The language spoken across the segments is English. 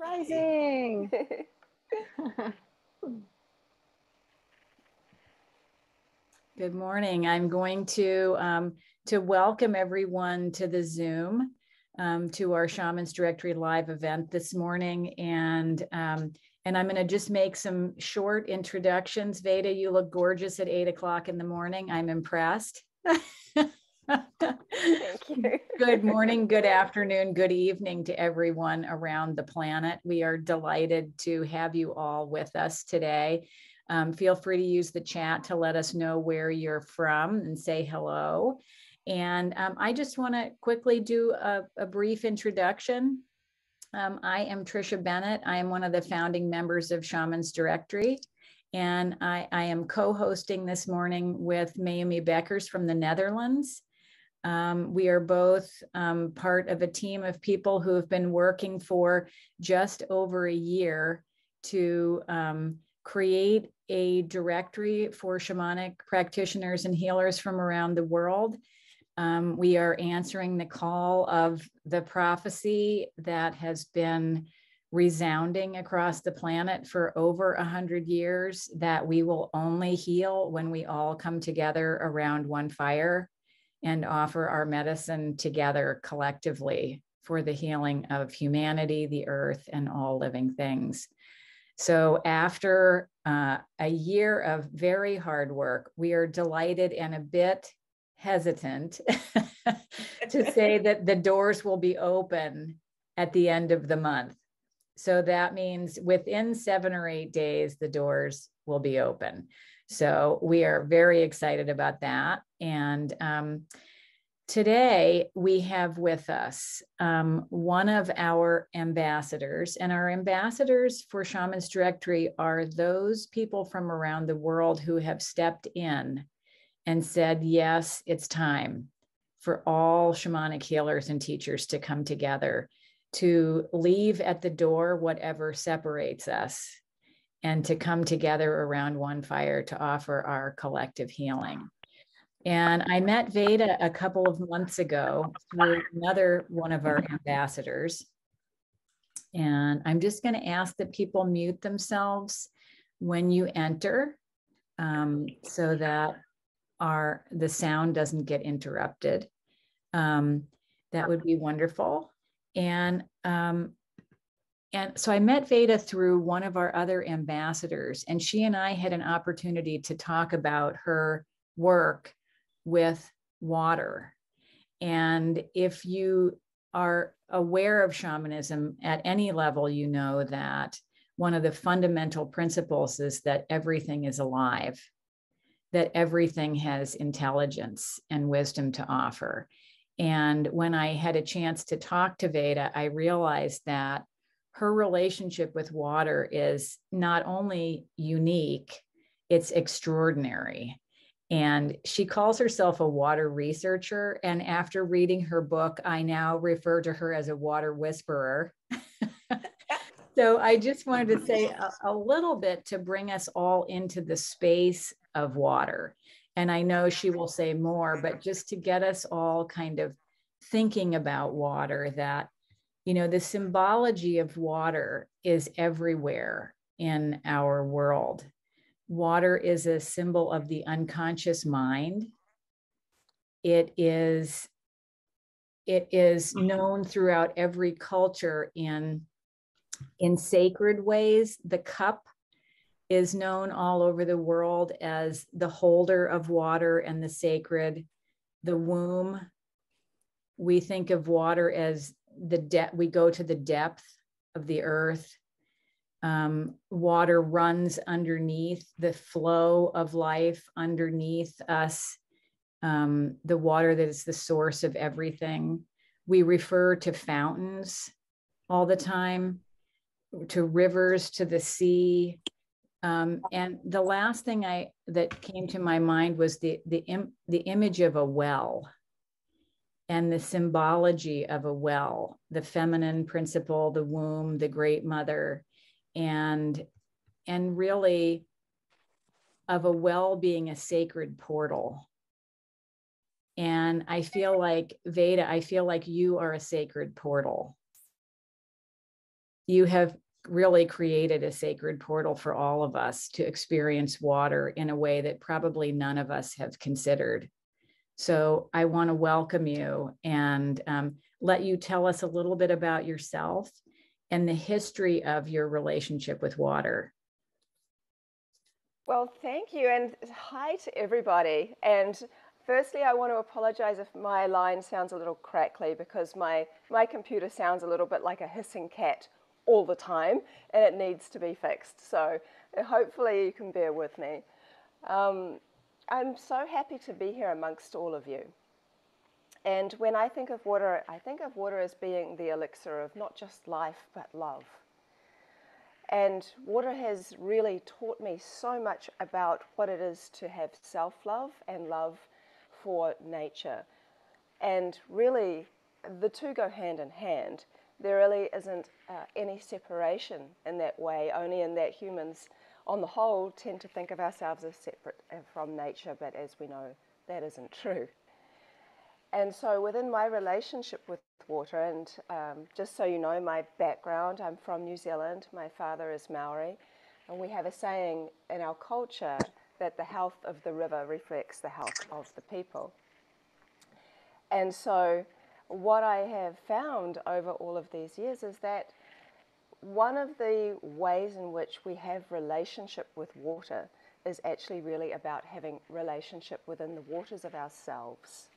Rising. Good morning. I'm going to um, to welcome everyone to the Zoom um, to our Shamans Directory live event this morning, and um, and I'm going to just make some short introductions. Veda, you look gorgeous at eight o'clock in the morning. I'm impressed. Thank you. good morning, good afternoon, good evening to everyone around the planet. We are delighted to have you all with us today. Um, feel free to use the chat to let us know where you're from and say hello. And um, I just want to quickly do a, a brief introduction. Um, I am Tricia Bennett. I am one of the founding members of Shamans Directory. And I, I am co hosting this morning with Mayumi Beckers from the Netherlands. Um, we are both um, part of a team of people who have been working for just over a year to um, create a directory for shamanic practitioners and healers from around the world. Um, we are answering the call of the prophecy that has been resounding across the planet for over a hundred years that we will only heal when we all come together around one fire and offer our medicine together collectively for the healing of humanity, the earth, and all living things. So, after uh, a year of very hard work, we are delighted and a bit hesitant to say that the doors will be open at the end of the month. So, that means within seven or eight days, the doors will be open. So we are very excited about that. And um, today we have with us um, one of our ambassadors, and our ambassadors for Shamans Directory are those people from around the world who have stepped in and said, yes, it's time for all shamanic healers and teachers to come together to leave at the door whatever separates us and to come together around one fire to offer our collective healing. And I met Veda a couple of months ago through another one of our ambassadors. And I'm just going to ask that people mute themselves when you enter um, so that our the sound doesn't get interrupted. Um, that would be wonderful. And um, and so I met Veda through one of our other ambassadors, and she and I had an opportunity to talk about her work with water. And if you are aware of shamanism at any level, you know that one of the fundamental principles is that everything is alive, that everything has intelligence and wisdom to offer. And when I had a chance to talk to Veda, I realized that her relationship with water is not only unique, it's extraordinary. And she calls herself a water researcher. And after reading her book, I now refer to her as a water whisperer. so I just wanted to say a, a, little bit to bring us all into the space of water. And I know she will say more, but just to get us all kind of thinking about water that you know, the symbology of water is everywhere in our world. Water is a symbol of the unconscious mind. It is it is mm-hmm. known throughout every culture in in sacred ways. The cup is known all over the world as the holder of water and the sacred. The womb, we think of water as the depth, we go to the depth of the earth. Um, water runs underneath the flow of life underneath us, um, the water that is the source of everything. We refer to fountains all the time, to rivers, to the sea. Um, and the last thing I that came to my mind was the the Im, the image of a well and the symbology of a well, the feminine principle, the womb, the great mother, and and really of a well being a sacred portal. And I feel like Veda, I feel like you are a sacred portal. you have really created a sacred portal for all of us to experience water in a way that probably none of us have considered. So I want to welcome you and um, let you tell us a little bit about yourself and the history of your relationship with water. Well, thank you, and hi to everybody. And firstly, I want to apologize if my line sounds a little crackly because my, my computer sounds a little bit like a hissing cat all the time and it needs to be fixed. So hopefully you can bear with me. Um, I'm so happy to be here amongst all of you. And when I think of water, I think of water as being the elixir of not just life, but love. And water has really taught me so much about what it is to have self love and love for nature. And really, the two go hand in hand there really isn't uh, any separation in that way, only in that humans, on the whole, tend to think of ourselves as separate from nature, but as we know, that isn't true. And so, within my relationship with water, and um, just so you know, my background, I'm from New Zealand, my father is Maori, and we have a saying in our culture that the health of the river reflects the health of the people. And so, what I have found over all of these years is that one of the ways in which we have relationship with water is actually really about having relationship within the waters of ourselves.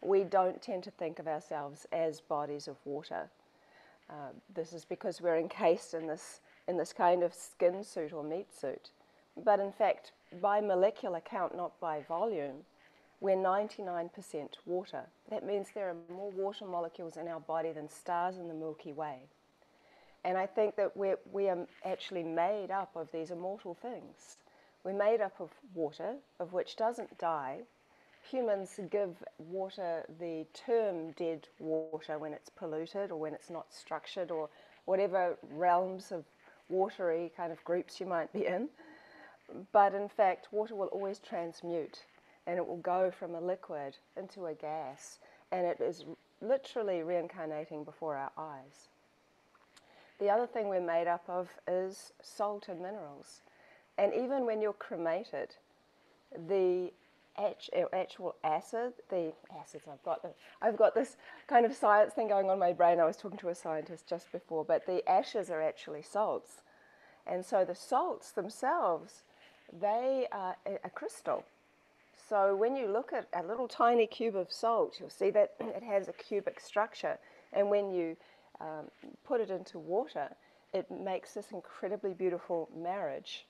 We don't tend to think of ourselves as bodies of water. Uh, this is because we're encased in this, in this kind of skin suit or meat suit. But in fact, by molecular count, not by volume, we're 99% water. That means there are more water molecules in our body than stars in the Milky Way. And I think that we're, we are actually made up of these immortal things. We're made up of water, of which doesn't die. Humans give water the term dead water when it's polluted or when it's not structured or whatever realms of watery kind of groups you might be in. But in fact, water will always transmute and it will go from a liquid into a gas, and it is literally reincarnating before our eyes. The other thing we're made up of is salt and minerals. And even when you're cremated, the actual acid, the acids, I've got, I've got this kind of science thing going on in my brain. I was talking to a scientist just before, but the ashes are actually salts. And so the salts themselves, they are a crystal. So when you look at a little tiny cube of salt, you'll see that it has a cubic structure. And when you um, put it into water, it makes this incredibly beautiful marriage.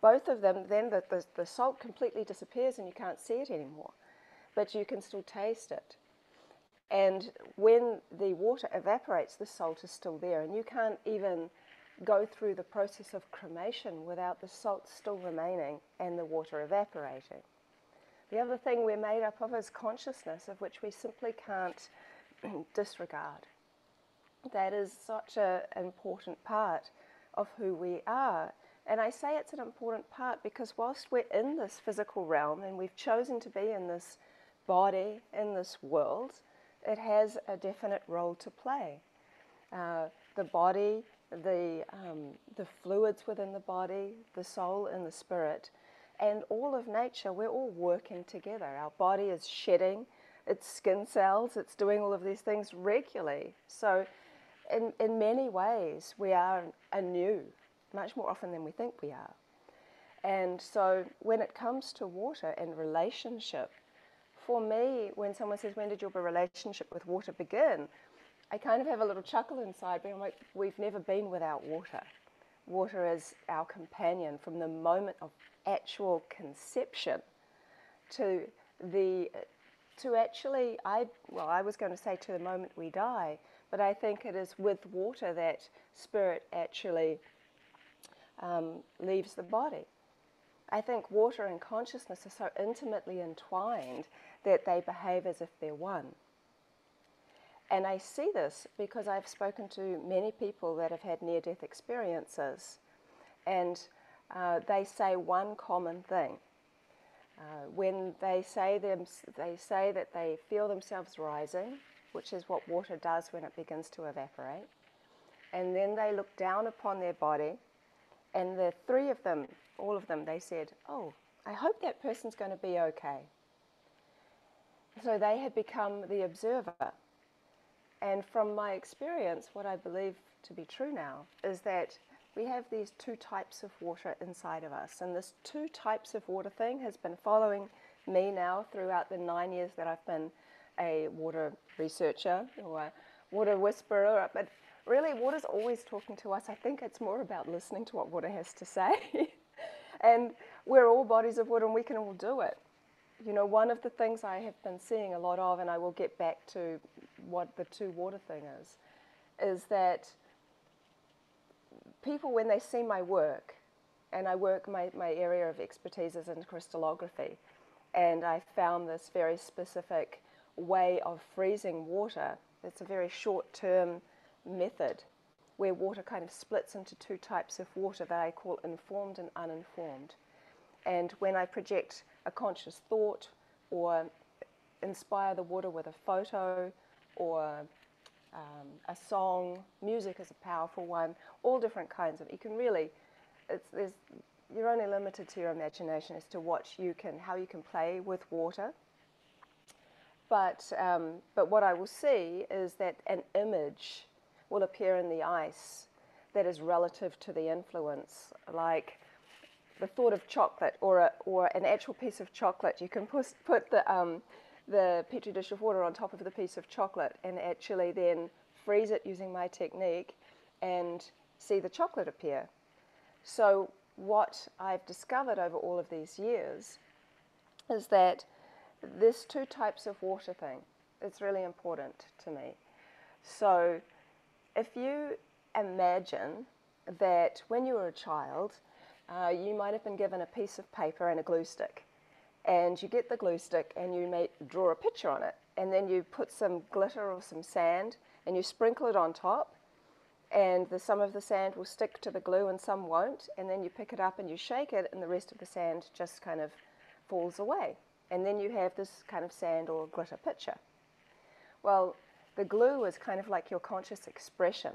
Both of them, then the, the, the salt completely disappears and you can't see it anymore, but you can still taste it. And when the water evaporates, the salt is still there, and you can't even go through the process of cremation without the salt still remaining and the water evaporating. The other thing we're made up of is consciousness, of which we simply can't disregard. That is such an important part of who we are. And I say it's an important part because whilst we're in this physical realm and we've chosen to be in this body, in this world, it has a definite role to play. Uh, the body the, um, the fluids within the body, the soul and the spirit, and all of nature, we're all working together. Our body is shedding its skin cells, it's doing all of these things regularly. So, in, in many ways, we are anew, much more often than we think we are. And so, when it comes to water and relationship, for me, when someone says, When did your relationship with water begin? I kind of have a little chuckle inside, but I'm like, we've never been without water. Water is our companion from the moment of actual conception to the to actually I well I was going to say to the moment we die, but I think it is with water that spirit actually um, leaves the body. I think water and consciousness are so intimately entwined that they behave as if they're one. And I see this because I've spoken to many people that have had near death experiences, and uh, they say one common thing. Uh, when they say, them, they say that they feel themselves rising, which is what water does when it begins to evaporate, And then they looked down upon their body, and the three of them, all of them, they said, Oh, I hope that person's going to be okay. So they had become the observer. And from my experience, what I believe to be true now is that we have these two types of water inside of us. And this two types of water thing has been following me now throughout the nine years that I've been a water researcher or a water whisperer. But really, water's always talking to us. I think it's more about listening to what water has to say. and we're all bodies of water and we can all do it. You know, one of the things I have been seeing a lot of, and I will get back to what the two water thing is, is that people, when they see my work, and I work, my, my area of expertise is in crystallography, and I found this very specific way of freezing water. It's a very short term method where water kind of splits into two types of water that I call informed and uninformed. And when I project a conscious thought or inspire the water with a photo or um, a song. Music is a powerful one. All different kinds of. You can really, it's there's you're only limited to your imagination as to what you can, how you can play with water. But um, but what I will see is that an image will appear in the ice that is relative to the influence, like the thought of chocolate or a, or an actual piece of chocolate. You can put put the um, the petri dish of water on top of the piece of chocolate and actually then freeze it using my technique and see the chocolate appear. So, what I've discovered over all of these years is that this two types of water thing. It's really important to me. So, if you imagine that when you were a child, uh, you might have been given a piece of paper and a glue stick and you get the glue stick and you may draw a picture on it and then you put some glitter or some sand and you sprinkle it on top and the, some of the sand will stick to the glue and some won't and then you pick it up and you shake it and the rest of the sand just kind of falls away and then you have this kind of sand or glitter picture well the glue is kind of like your conscious expression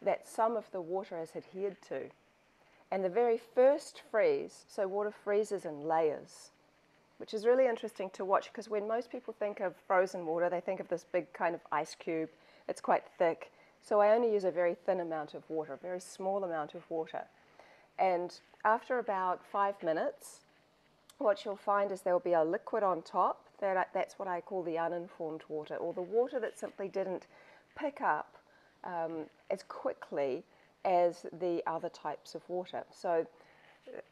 that some of the water has adhered to and the very first freeze so water freezes in layers which is really interesting to watch because when most people think of frozen water, they think of this big kind of ice cube. It's quite thick. So I only use a very thin amount of water, a very small amount of water. And after about five minutes, what you'll find is there will be a liquid on top. That, that's what I call the uninformed water, or the water that simply didn't pick up um, as quickly as the other types of water. So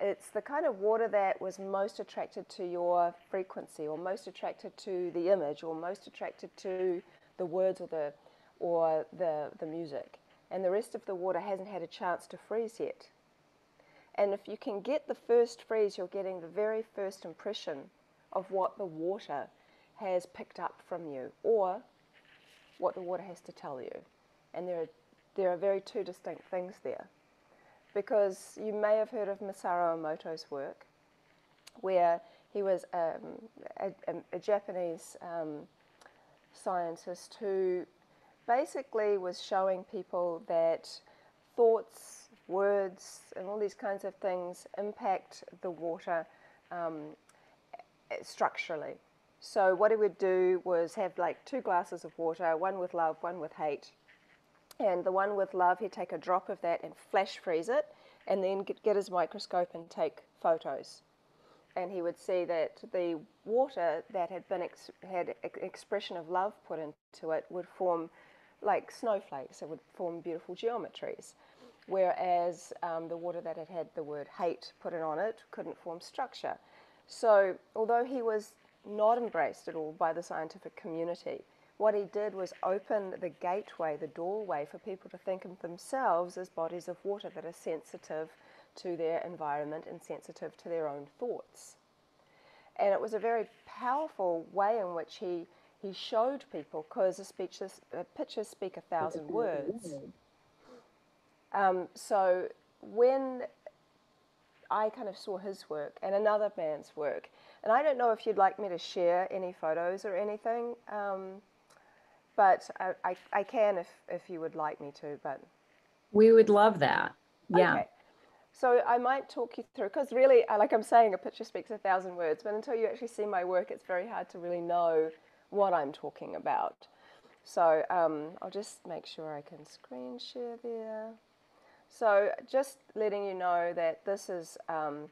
it's the kind of water that was most attracted to your frequency or most attracted to the image or most attracted to the words or the or the, the music and the rest of the water hasn't had a chance to freeze yet and if you can get the first freeze you're getting the very first impression of what the water has picked up from you or what the water has to tell you. And there are, there are very two distinct things there. Because you may have heard of Masaru Emoto's work, where he was um, a, a, Japanese um, scientist who basically was showing people that thoughts, words, and all these kinds of things impact the water um, structurally. So what he would do was have like two glasses of water, one with love, one with hate, and the one with love, he'd take a drop of that and flash freeze it, and then get, get his microscope and take photos. And he would see that the water that had been ex- had expression of love put into it would form like snowflakes. It would form beautiful geometries, whereas um, the water that had had the word hate put on it couldn't form structure. So although he was not embraced at all by the scientific community, what he did was open the gateway, the doorway for people to think of themselves as bodies of water that are sensitive to their environment and sensitive to their own thoughts. And it was a very powerful way in which he, he showed people, because a, speech, a pictures speak a thousand words. Um, so when I kind of saw his work and another man's work, and I don't know if you'd like me to share any photos or anything. Um, but I, I, I, can if, if you would like me to, but We would love that. Yeah. Okay. So I might talk you through, because really, like I'm saying, a picture speaks a thousand words, but until you actually see my work, it's very hard to really know what I'm talking about. So um, I'll just make sure I can screen share there. So just letting you know that this is um,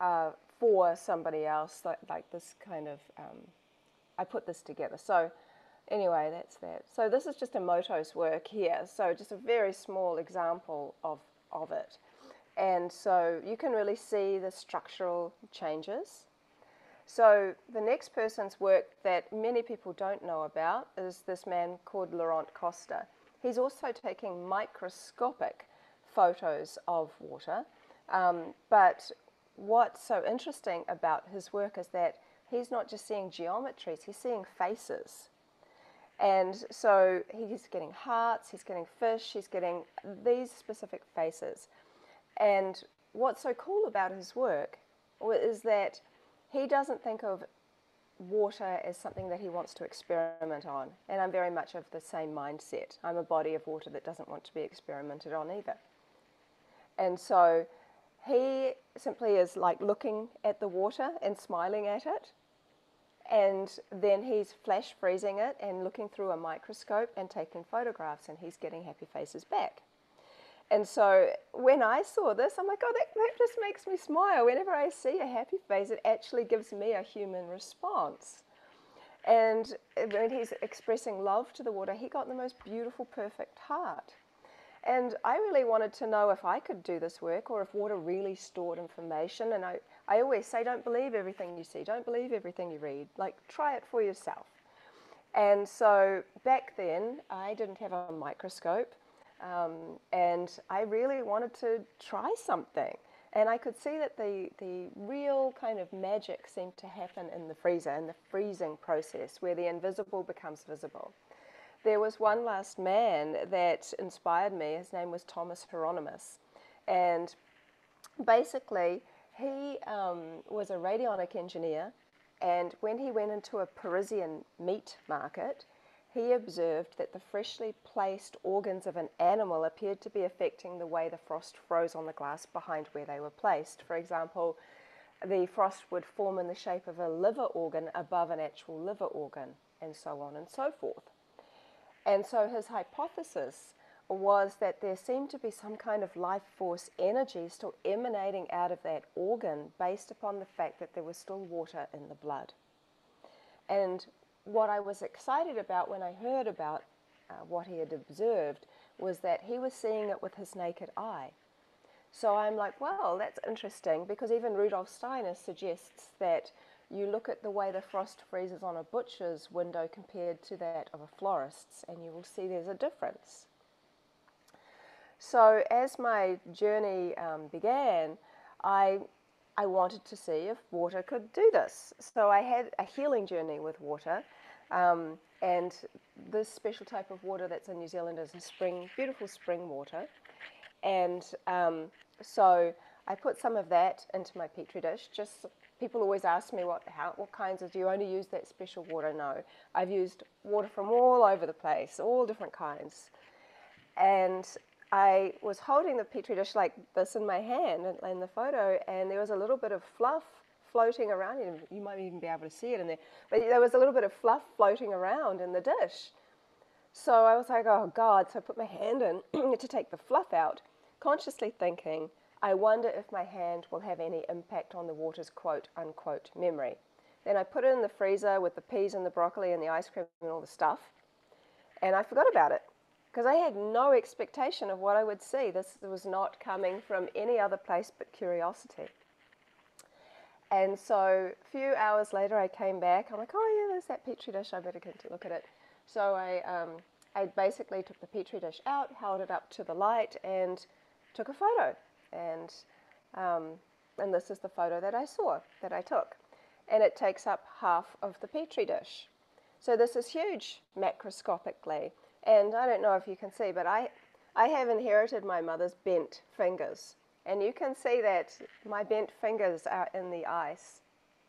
uh, for somebody else, like, like this kind of, um, I put this together. So anyway, that's that. So this is just Emoto's work here. So just a very small example of of it. And so you can really see the structural changes. So the next person's work that many people don't know about is this man called Laurent Costa. He's also taking microscopic photos of water. Um, but what's so interesting about his work is that he's not just seeing geometries, he's seeing faces. And so he's getting hearts, he's getting fish, he's getting these specific faces. And what's so cool about his work is that he doesn't think of water as something that he wants to experiment on. And I'm very much of the same mindset. I'm a body of water that doesn't want to be experimented on either. And so he simply is like looking at the water and smiling at it and then he's flash freezing it and looking through a microscope and taking photographs, and he's getting happy faces back. And so when I saw this, I'm like, oh, that, that just makes me smile. Whenever I see a happy face, it actually gives me a human response. And when he's expressing love to the water, he got the most beautiful, perfect heart. And I really wanted to know if I could do this work or if water really stored information. And I, I always say, don't believe everything you see, don't believe everything you read. Like, try it for yourself. And so back then, I didn't have a microscope, um, and I really wanted to try something. And I could see that the, the real kind of magic seemed to happen in the freezer, in the freezing process, where the invisible becomes visible. There was one last man that inspired me. His name was Thomas Hieronymus. And basically, he um, was a radionic engineer, and when he went into a Parisian meat market, he observed that the freshly placed organs of an animal appeared to be affecting the way the frost froze on the glass behind where they were placed. For example, the frost would form in the shape of a liver organ above an actual liver organ, and so on and so forth. And so his hypothesis was that there seemed to be some kind of life force energy still emanating out of that organ based upon the fact that there was still water in the blood. And what I was excited about when I heard about uh, what he had observed was that he was seeing it with his naked eye. So I'm like, well, that's interesting because even Rudolf Steiner suggests that you look at the way the frost freezes on a butcher's window compared to that of a florist's, and you will see there's a difference. So as my journey um, began, I, I wanted to see if water could do this. So I had a healing journey with water. Um, and this special type of water that's in New Zealand is a spring, beautiful spring water. And um, so I put some of that into my petri dish. Just people always ask me what how what kinds of do you only use that special water? No, I've used water from all over the place, all different kinds. And I was holding the petri dish like this in my hand in, the photo, and there was a little bit of fluff floating around. You might even be able to see it in there, but there was a little bit of fluff floating around in the dish. So I was like, oh God. So I put my hand in to take the fluff out, consciously thinking, I wonder if my hand will have any impact on the water's quote unquote memory. Then I put it in the freezer with the peas and the broccoli and the ice cream and all the stuff, and I forgot about it because I had no expectation of what I would see. This was not coming from any other place but curiosity. And so a few hours later, I came back. I'm like, oh yeah, there's that petri dish. I better get to look at it. So I, um, I basically took the petri dish out, held it up to the light, and took a photo. And um, and this is the photo that I saw that I took, and it takes up half of the petri dish. So this is huge macroscopically. And I don't know if you can see, but I, I have inherited my mother's bent fingers. And you can see that my bent fingers are in the ice,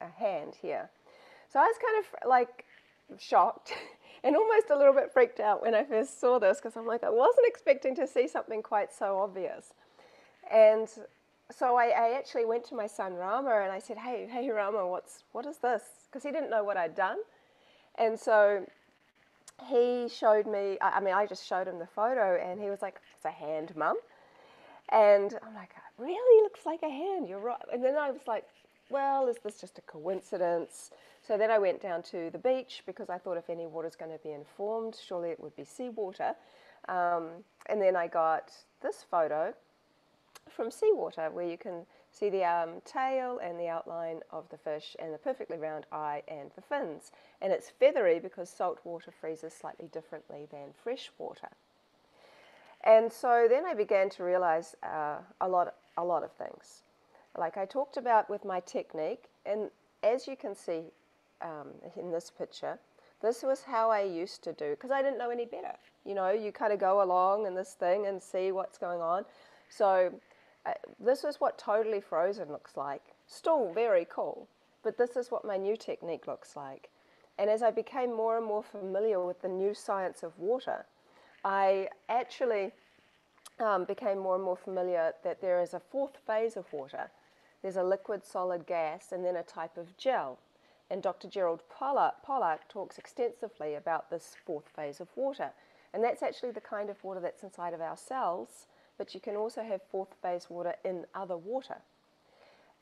a hand here. So I was kind of like shocked and almost a little bit freaked out when I first saw this because I'm like, I wasn't expecting to see something quite so obvious. And so I, I, actually went to my son Rama and I said, "Hey, hey Rama, what's what is this?" Because he didn't know what I'd done, and so he showed me. I, mean, I just showed him the photo, and he was like, "It's a hand, mum." And I'm like, "Really? Looks like a hand. You're right." And then I was like, "Well, is this just a coincidence?" So then I went down to the beach because I thought if any water's going to be informed, surely it would be seawater. Um, and then I got this photo from seawater where you can see the um, tail and the outline of the fish and the perfectly round eye and the fins. And it's feathery because salt water freezes slightly differently than fresh water. And so then I began to realize uh, a, lot, a lot of things. Like I talked about with my technique, and as you can see um, in this picture, this was how I used to do because I didn't know any better. You know, you kind of go along in this thing and see what's going on. So this is what totally frozen looks like. Still very cool, but this is what my new technique looks like. And as I became more and more familiar with the new science of water, I actually um, became more and more familiar that there is a fourth phase of water. There's a liquid, solid, gas, and then a type of gel. And Dr. Gerald Pollack, Pollack talks extensively about this fourth phase of water. And that's actually the kind of water that's inside of our cells but you can also have fourth phase water in other water.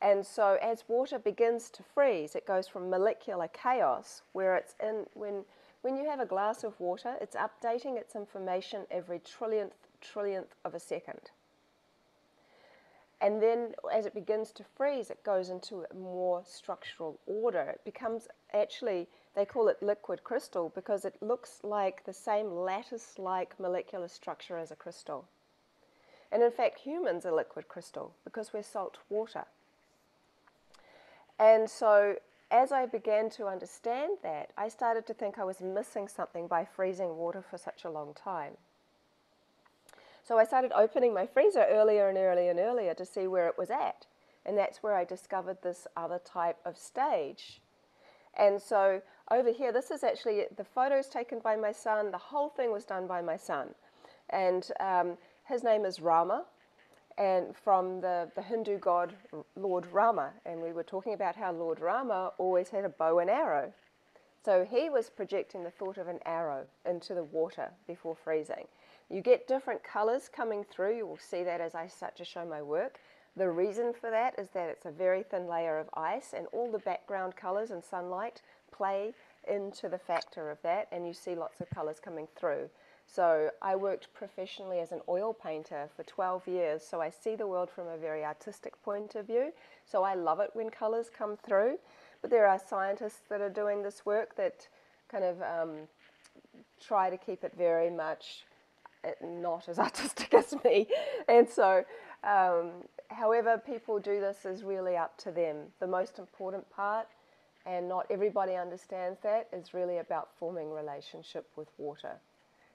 And so as water begins to freeze, it goes from molecular chaos, where it's in, when, when you have a glass of water, it's updating its information every trillionth, trillionth of a second. And then as it begins to freeze, it goes into more structural order. It becomes actually, they call it liquid crystal because it looks like the same lattice like molecular structure as a crystal. And in fact, humans are liquid crystal because we're salt water. And so as I began to understand that, I started to think I was missing something by freezing water for such a long time. So I started opening my freezer earlier and earlier and earlier to see where it was at. And that's where I discovered this other type of stage. And so over here, this is actually the photos taken by my son. The whole thing was done by my son. And um, his name is Rama, and from the, the Hindu god Lord Rama. And we were talking about how Lord Rama always had a bow and arrow. So he was projecting the thought of an arrow into the water before freezing. You get different colors coming through. You will see that as I start to show my work. The reason for that is that it's a very thin layer of ice, and all the background colors and sunlight play into the factor of that, and you see lots of colors coming through. So I worked professionally as an oil painter for 12 years, so I see the world from a very artistic point of view. So I love it when colors come through. But there are scientists that are doing this work that kind of um, try to keep it very much uh, not as artistic as me. And so, um, however people do this is really up to them. The most important part, and not everybody understands that, is really about forming relationship with water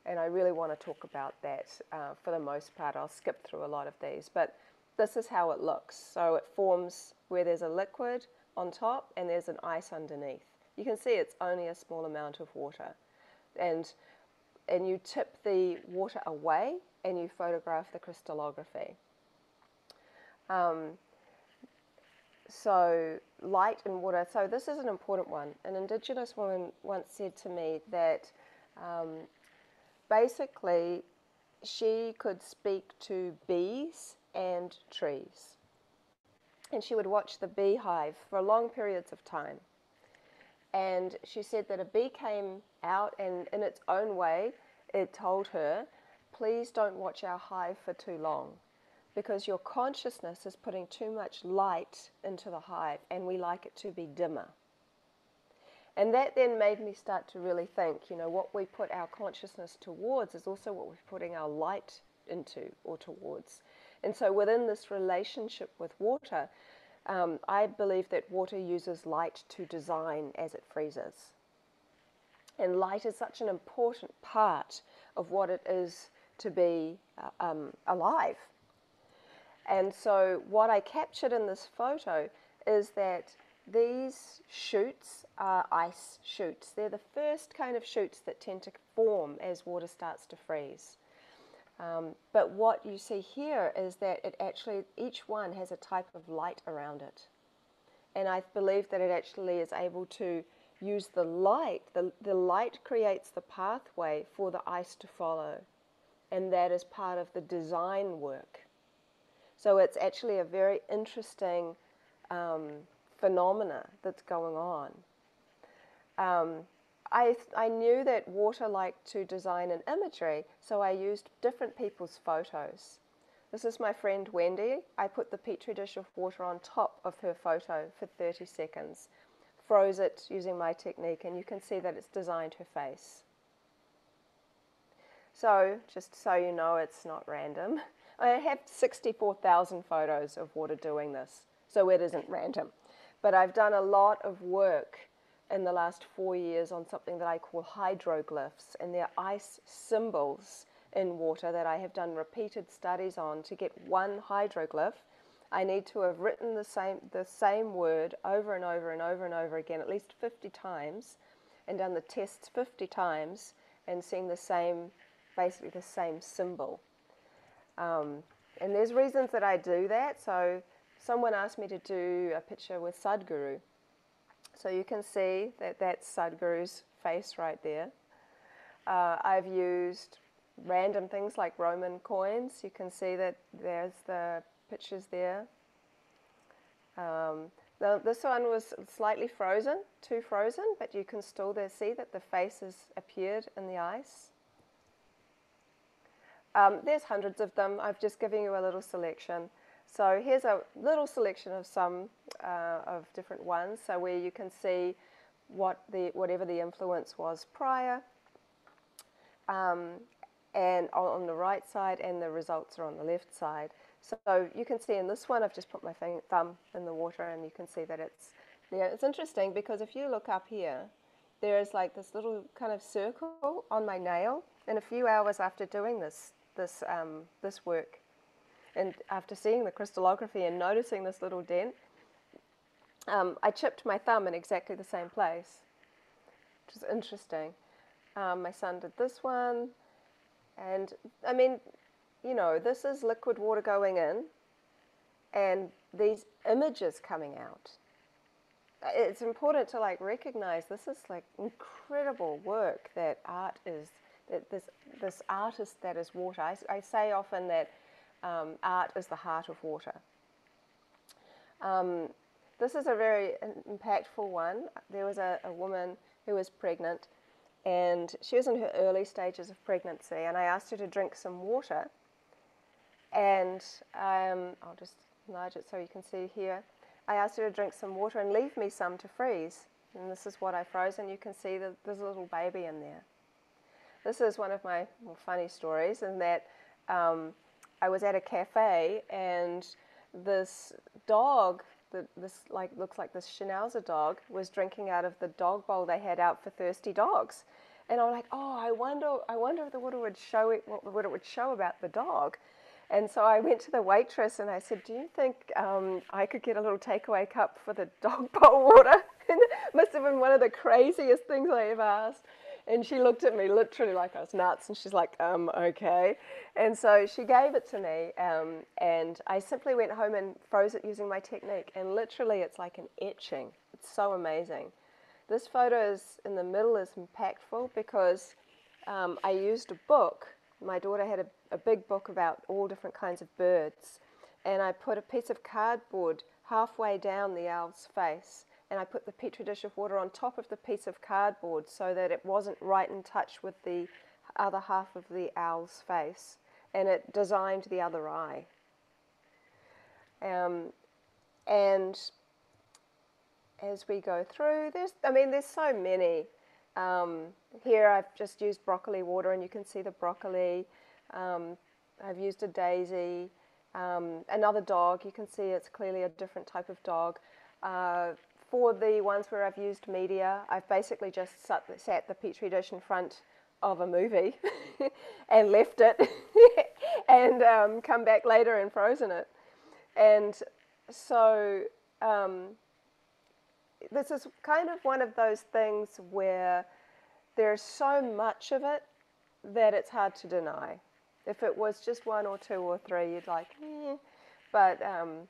and I really want to talk about that uh, for the most part. I'll skip through a lot of these, but this is how it looks. So it forms where there's a liquid on top and there's an ice underneath. You can see it's only a small amount of water. And, and you tip the water away and you photograph the crystallography. Um, so light and water. So this is an important one. An Indigenous woman once said to me that um, basically, she could speak to bees and trees. And she would watch the beehive for long periods of time. And she said that a bee came out, and in its own way, it told her, Please don't watch our hive for too long because your consciousness is putting too much light into the hive, and we like it to be dimmer. And that then made me start to really think, you know, what we put our consciousness towards is also what we're putting our light into or towards. And so within this relationship with water, um, I believe that water uses light to design as it freezes. And light is such an important part of what it is to be uh, um, alive. And so, what I captured in this photo is that these shoots are ice shoots. They're the first kind of shoots that tend to form as water starts to freeze. Um, but what you see here is that it actually, each one has a type of light around it. And I believe that it actually is able to use the light, the, the light creates the pathway for the ice to follow. And that is part of the design work. So it's actually a very interesting um, phenomena that's going on. Um, I, I knew that water liked to design an imagery, so I used different people's photos. This is my friend Wendy. I put the petri dish of water on top of her photo for 30 seconds, froze it using my technique, and you can see that it's designed her face. So, just so you know, it's not random. I have 64,000 photos of water doing this, so it isn't random. But I've done a lot of work in the last four years on something that I call hydroglyphs, and they're ice symbols in water that I have done repeated studies on. To get one hydroglyph, I need to have written the same, the same word over and over and over and over again, at least 50 times, and done the tests 50 times, and seen the same, basically the same symbol. Um, and there's reasons that I do that. So someone asked me to do a picture with Sadhguru. So you can see that that's Sadhguru's face right there. Uh, I've used random things like Roman coins. You can see that there's the pictures there. Um, this one was slightly frozen, too frozen, but you can still there see that the face has appeared in the ice. Um, there's hundreds of them. I've just given you a little selection. So here's a little selection of some uh, of different ones. So where you can see what the whatever the influence was prior, um, and on the right side, and the results are on the left side. So you can see in this one, I've just put my thumb in the water, and you can see that it's yeah. It's interesting because if you look up here, there is like this little kind of circle on my nail. And a few hours after doing this this um, this work, and after seeing the crystallography and noticing this little dent, um, I chipped my thumb in exactly the same place, which is interesting. Um, my son did this one, and I mean, you know, this is liquid water going in, and these images coming out. It's important to like recognize this is like incredible work that art is. That this this artist that is water. I, I say often that um, art is the heart of water. Um, this is a very impactful one. There was a, a, woman who was pregnant, and she was in her early stages of pregnancy, and I asked her to drink some water. And um, I'll just enlarge it so you can see here. I asked her to drink some water and leave me some to freeze. And this is what I froze, and you can see that there's a little baby in there. This is one of my funny stories, in that um, I was at a cafe and this dog, the, this like looks like this Schnauzer dog, was drinking out of the dog bowl they had out for thirsty dogs. And I'm like, oh, I wonder, I wonder if the water would show it, what, what it would show about the dog. And so I went to the waitress and I said, Do you think um, I could get a little takeaway cup for the dog bowl water? and it must have been one of the craziest things I ever asked. And she looked at me literally like I was nuts, and she's like, um, okay. And so she gave it to me, um, and I simply went home and froze it using my technique. And literally, it's like an etching. It's so amazing. This photo is in the middle is impactful because um, I used a book. My daughter had a, a big book about all different kinds of birds, and I put a piece of cardboard halfway down the owl's face and I put the petri dish of water on top of the piece of cardboard so that it wasn't right in touch with the other half of the owl's face, and it designed the other eye. Um, and as we go through, there's, I mean, there's so many. Um, here I've just used broccoli water, and you can see the broccoli. Um, I've used a daisy. Um, another dog, you can see it's clearly a different type of dog. Uh, for the ones where I've used media, I've basically just sat, sat the Petri dish in front of a movie and left it and um, come back later and frozen it. And so um, this is kind of one of those things where there's so much of it that it's hard to deny. If it was just one or two or three, you'd like, eh. But um,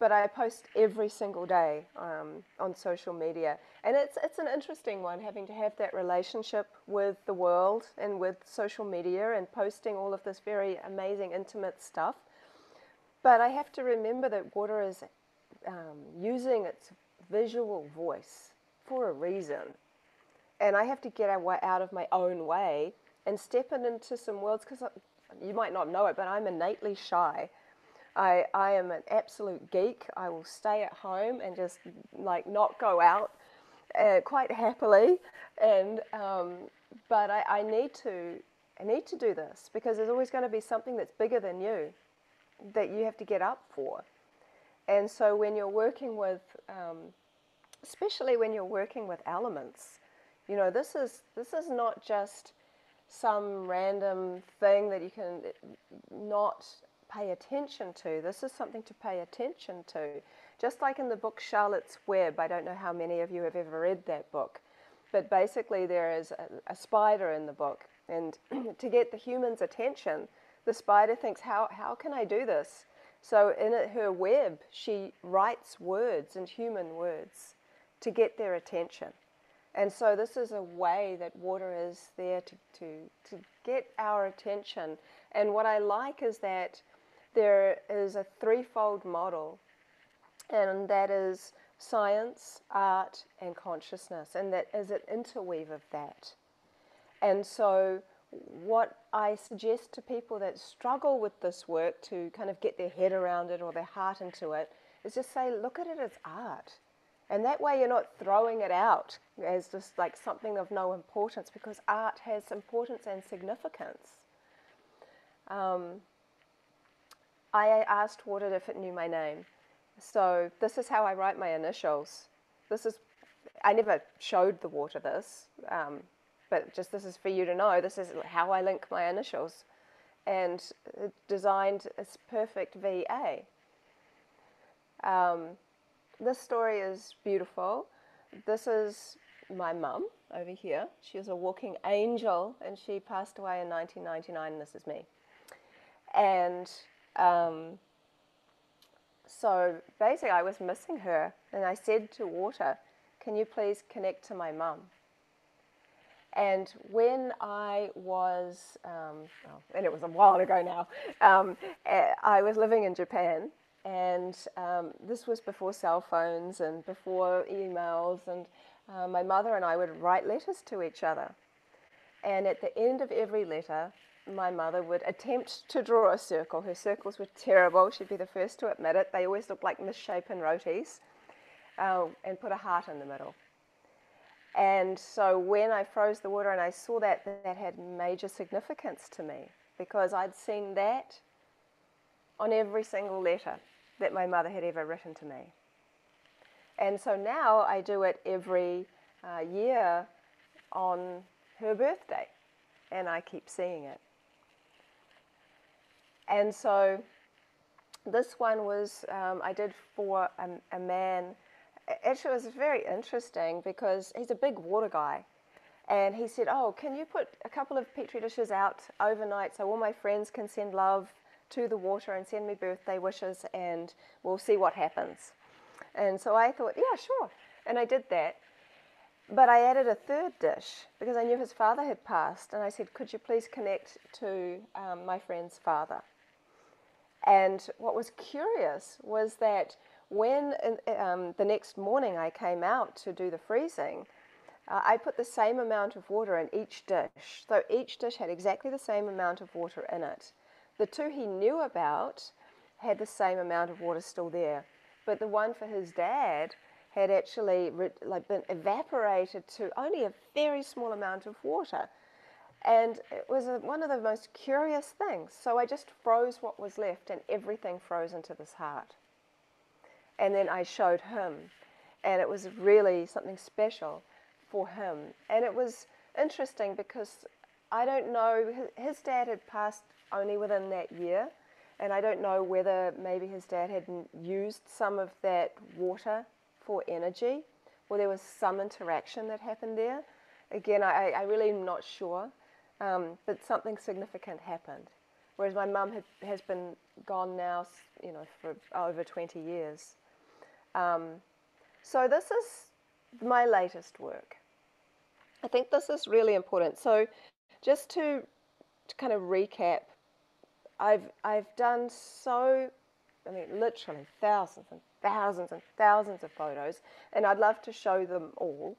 but I post every single day um, on social media, and it's it's an interesting one having to have that relationship with the world and with social media and posting all of this very amazing intimate stuff. But I have to remember that water is um, using its visual voice for a reason, and I have to get out of my own way and step into some worlds because you might not know it, but I'm innately shy. I, I am an absolute geek. I will stay at home and just like not go out uh, quite happily. And um, but I, I need to I need to do this because there's always going to be something that's bigger than you that you have to get up for. And so when you're working with, um, especially when you're working with elements, you know this is this is not just some random thing that you can not pay attention to. This is something to pay attention to. Just like in the book Charlotte's Web, I don't know how many of you have ever read that book, but basically there is a, a spider in the book, and to get the human's attention, the spider thinks, how, how can I do this? So in her web, she writes words and human words to get their attention. And so this is a way that water is there to, to, to get our attention. And what I like is that there is a threefold model, and that is science, art, and consciousness, and that is an interweave of that. And so, what I suggest to people that struggle with this work to kind of get their head around it or their heart into it is just say, look at it as art. And that way, you're not throwing it out as just like something of no importance because art has importance and significance. Um, I asked Water if it knew my name. So this is how I write my initials. This is, I never showed the water this, um, but just this is for you to know. This is how I link my initials, and designed as perfect VA. Um, this story is beautiful. This is my mum over here. She was a walking angel, and she passed away in 1999. And this is me. And um, so basically, I was missing her, and I said to Water, Can you please connect to my mum? And when I was, um, oh, and it was a while ago now, um, eh, I was living in Japan, and um, this was before cell phones and before emails, and uh, my mother and I would write letters to each other. And at the end of every letter, my mother would attempt to draw a circle. Her circles were terrible. She'd be the first to admit it. They always looked like misshapen rotis, uh, and put a heart in the middle. And so when I froze the water and I saw that, that had major significance to me because I'd seen that on every single letter that my mother had ever written to me. And so now I do it every uh, year on her birthday, and I keep seeing it. And so this one was, um, I did for a, a, man. Actually, it was very interesting because he's a big water guy. And he said, Oh, can you put a couple of petri dishes out overnight so all my friends can send love to the water and send me birthday wishes and we'll see what happens? And so I thought, Yeah, sure. And I did that. But I added a third dish because I knew his father had passed. And I said, Could you please connect to um, my friend's father? And what was curious was that when um, the next morning I came out to do the freezing, uh, I put the same amount of water in each dish. So each dish had exactly the same amount of water in it. The two he knew about had the same amount of water still there, but the one for his dad had actually like been evaporated to only a very small amount of water. And it was a, one of the most curious things. So I just froze what was left, and everything froze into this heart. And then I showed him, and it was really something special for him. And it was interesting because I don't know, his dad had passed only within that year, and I don't know whether maybe his dad had used some of that water for energy, or there was some interaction that happened there. Again, I, I really am not sure, um, something significant happened. Whereas my mum has been gone now, you know, for over 20 years. Um, so this is my latest work. I think this is really important. So just to, to kind of recap, I've, I've done so, I mean, literally thousands and thousands and thousands of photos, and I'd love to show them all,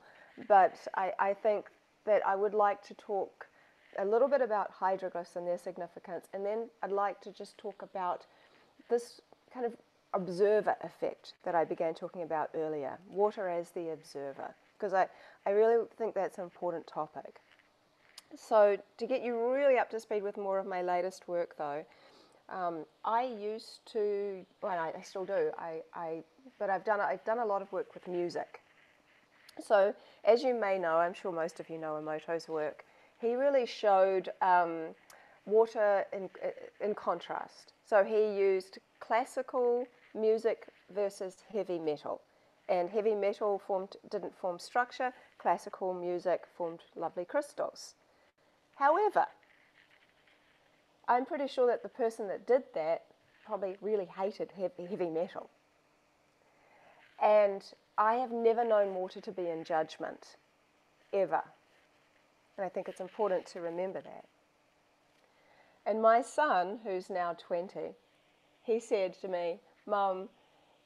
but I, I think that I would like to talk a little bit about hydroglyphs and their significance, and then I'd like to just talk about this kind of observer effect that I began talking about earlier, water as the observer, because I, I really think that's an important topic. So to get you really up to speed with more of my latest work though, um, I used to, well, I, I still do, I, I, but I've done, I've done a lot of work with music. So as you may know, I'm sure most of you know Emoto's work, he really showed um, water in, in contrast. So he used classical music versus heavy metal. And heavy metal formed, didn't form structure, classical music formed lovely crystals. However, I'm pretty sure that the person that did that probably really hated heavy, heavy metal. And I have never known water to be in judgment, ever. And I think it's important to remember that. And my son, who's now 20, he said to me, Mum,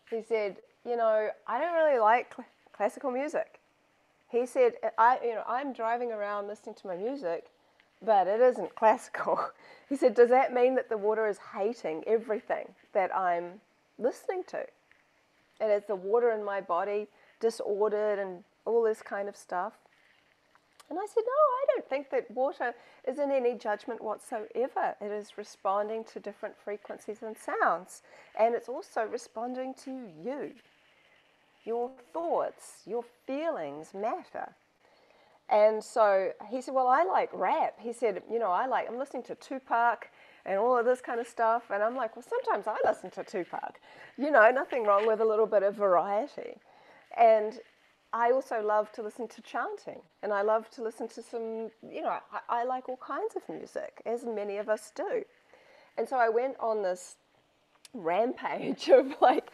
he said, you know, I don't really like cl- classical music. He said, I, you know, I'm driving around listening to my music, but it isn't classical. He said, does that mean that the water is hating everything that I'm listening to? And is the water in my body disordered and all this kind of stuff? And I said, No, I don't think that water is in any judgment whatsoever. It is responding to different frequencies and sounds. And it's also responding to you. Your thoughts, your feelings matter. And so he said, Well, I like rap. He said, You know, I like, I'm listening to Tupac and all of this kind of stuff. And I'm like, Well, sometimes I listen to Tupac. You know, nothing wrong with a little bit of variety. And I also love to listen to chanting and I love to listen to some, you know, I, I, like all kinds of music, as many of us do. And so I went on this rampage of like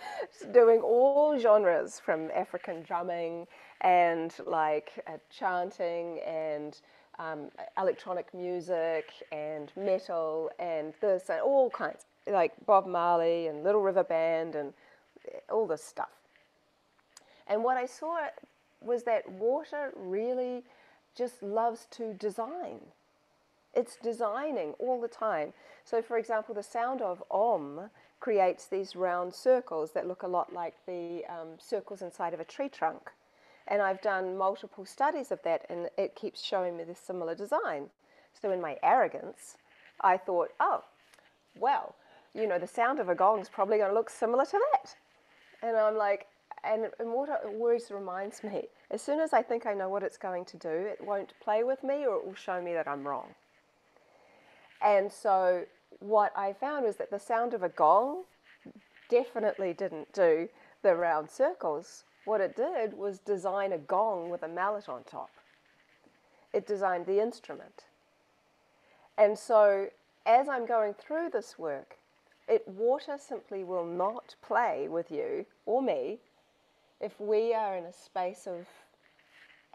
doing all genres from African drumming and like uh, chanting and um, electronic music and metal and this and all kinds, like Bob Marley and Little River Band and all this stuff. And what I saw was that water really just loves to design. It's designing all the time. So, for example, the sound of om creates these round circles that look a lot like the um, circles inside of a tree trunk. And I've done multiple studies of that, and it keeps showing me this similar design. So, in my arrogance, I thought, oh, well, you know, the sound of a gong is probably going to look similar to that. And I'm like, and, and what always reminds me, as soon as I think I know what it's going to do, it won't play with me or it will show me that I'm wrong. And so what I found was that the sound of a gong definitely didn't do the round circles. What it did was design a gong with a mallet on top. It designed the instrument. And so as I'm going through this work, it water simply will not play with you or me if we are in a space of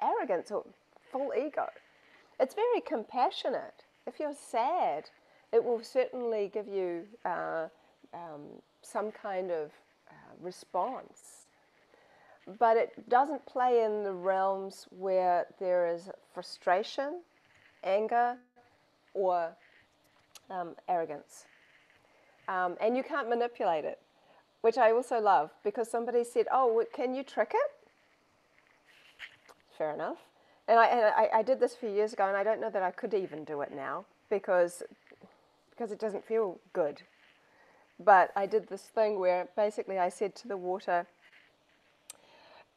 arrogance or full ego. It's very compassionate. If you're sad, it will certainly give you uh, um, some kind of uh, response. But it doesn't play in the realms where there is frustration, anger, or um, arrogance. Um, and you can't manipulate it which I also love because somebody said, "Oh, can you trick it?" Fair enough. And I, and I, I did this a few years ago, and I don't know that I could even do it now because because it doesn't feel good. But I did this thing where basically I said to the water,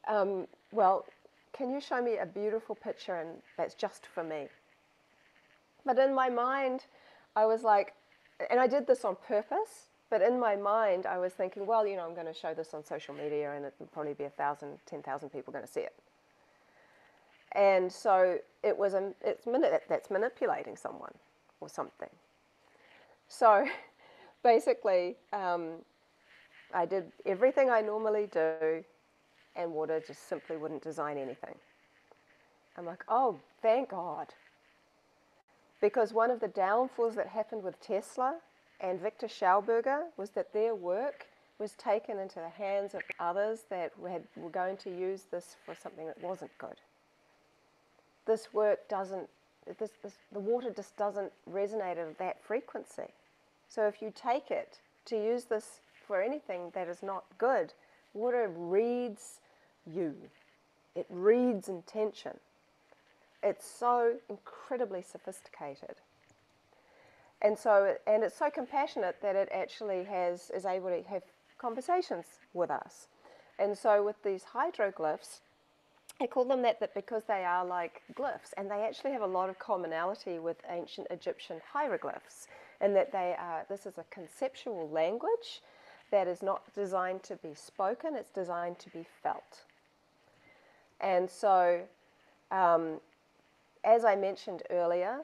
um, "Well, can you show me a beautiful picture and that's just for me?" But in my mind, I was like, and I did this on purpose but in my mind, I was thinking, well, you know, I'm going to show this on social media and it'll probably be a thousand, ten thousand people going to see it. And so it was a, it's that's manipulating someone or something. So basically, um, I did everything I normally do, and water just simply wouldn't design anything. I'm like, oh, thank God. Because one of the downfalls that happened with Tesla and Viktor Schauberger was that their work was taken into the hands of others that had, were going to use this for something that wasn't good. This work doesn't, this, this, the water just doesn't resonate at that frequency. So if you take it to use this for anything that is not good, water reads you, it reads intention. It's so incredibly sophisticated. And so, and it's so compassionate that it actually has, is able to have conversations with us. And so with these hydroglyphs, I call them that, that because they are like glyphs, and they actually have a lot of commonality with ancient Egyptian hieroglyphs, in that they are, this is a conceptual language that is not designed to be spoken, it's designed to be felt. And so um, as I mentioned earlier,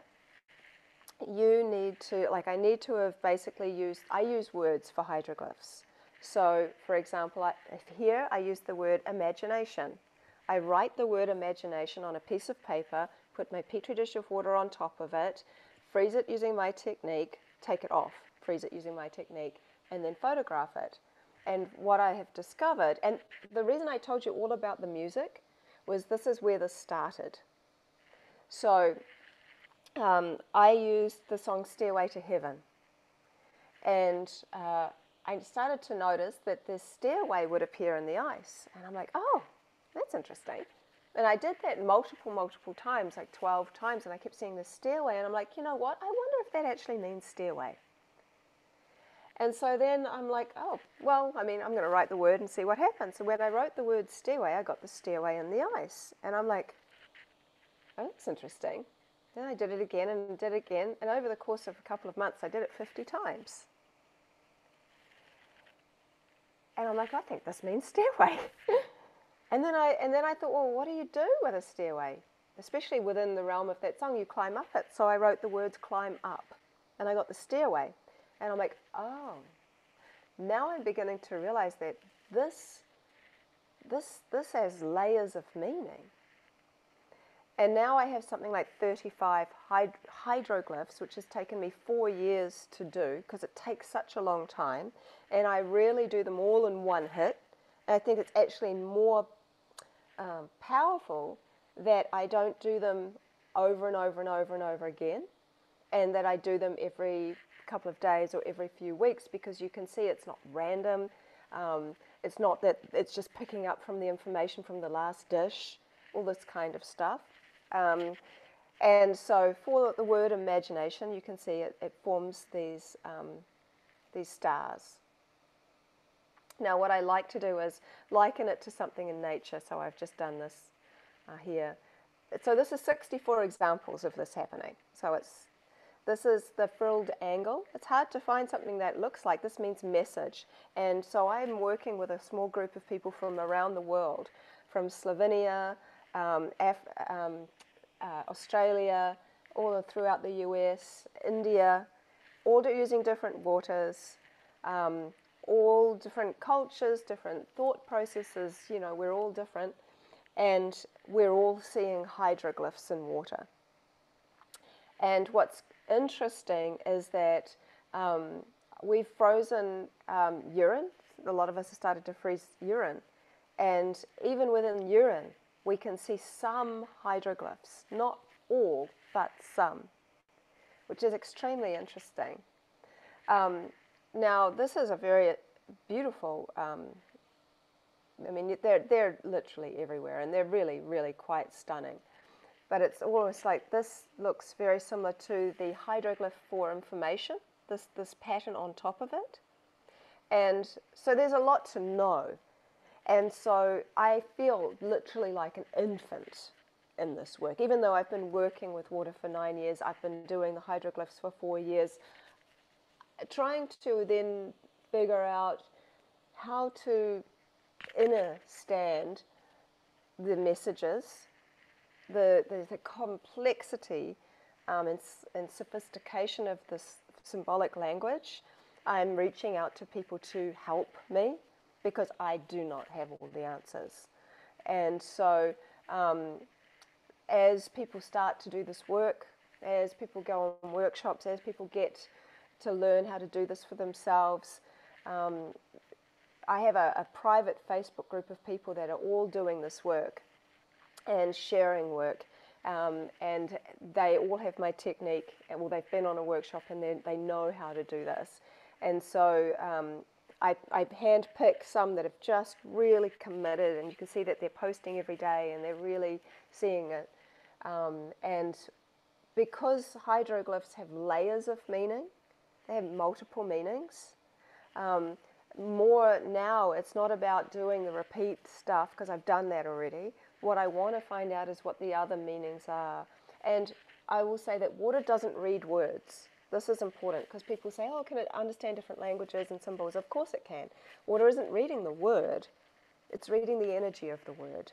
you need to, like I need to have basically used, I use words for hydroglyphs. So for example, I, here I use the word imagination. I write the word imagination on a piece of paper, put my petri dish of water on top of it, freeze it using my technique, take it off, freeze it using my technique, and then photograph it. And what I have discovered, and the reason I told you all about the music was this is where this started. So um, I used the song Stairway to Heaven. And uh, I started to notice that this stairway would appear in the ice. And I'm like, oh, that's interesting. And I did that multiple, multiple times, like 12 times, and I kept seeing this stairway. And I'm like, you know what? I wonder if that actually means stairway. And so then I'm like, oh, well, I mean, I'm going to write the word and see what happens. So when I wrote the word stairway, I got the stairway in the ice. And I'm like, oh, that's interesting. Then I did it again and did it again, and over the course of a couple of months, I did it 50 times. And I'm like, I think this means stairway. and then I and then I thought, well, what do you do with a stairway? Especially within the realm of that song, you climb up it. So I wrote the words climb up, and I got the stairway. And I'm like, oh, now I'm beginning to realize that this this this has layers of meaning. And now I have something like 35 hyd- hydroglyphs, which has taken me four years to do because it takes such a long time. And I rarely do them all in one hit. And I think it's actually more um, powerful that I don't do them over and over and over and over again, and that I do them every couple of days or every few weeks because you can see it's not random. Um, it's not that it's just picking up from the information from the last dish, all this kind of stuff. Um, and so for the word imagination, you can see it, it forms these, um, these stars. Now what I like to do is liken it to something in nature, so I've just done this uh, here. So this is 64 examples of this happening. So it's this is the frilled angle. It's hard to find something that looks like this means message. And so I'm working with a small group of people from around the world, from Slovenia, um, um, uh, Australia, all throughout the US, India, all using different waters, um, all different cultures, different thought processes, you know, we're all different, and we're all seeing hydroglyphs in water. And what's interesting is that um, we've frozen um, urine. A lot of us have started to freeze urine. And even within urine, we can see some hydroglyphs, not all, but some, which is extremely interesting. Um, now, this is a very beautiful, um, I mean, they're, they're literally everywhere, and they're really, really quite stunning. But it's almost like this looks very similar to the hydroglyph for information, this, this pattern on top of it. And so there's a lot to know and so I feel literally like an infant in this work. Even though I've been working with water for nine years, I've been doing the hydroglyphs for four years, trying to then figure out how to understand the messages the, the, the complexity um, and, and sophistication of this symbolic language, I'm reaching out to people to help me because I do not have all the answers. And so, um, as people start to do this work, as people go on workshops, as people get to learn how to do this for themselves, um, I have a, a private Facebook group of people that are all doing this work and sharing work. Um, and they all have my technique. Well, they've been on a workshop and they know how to do this. And so um, I, I handpick some that have just really committed, and you can see that they're posting every day and they're really seeing it. Um, and because hydroglyphs have layers of meaning, they have multiple meanings. Um, more now, it's not about doing the repeat stuff because I've done that already. What I want to find out is what the other meanings are. And I will say that water doesn't read words. This is important because people say, oh, can it understand different languages and symbols? Of course it can. Water isn't reading the word, it's reading the energy of the word.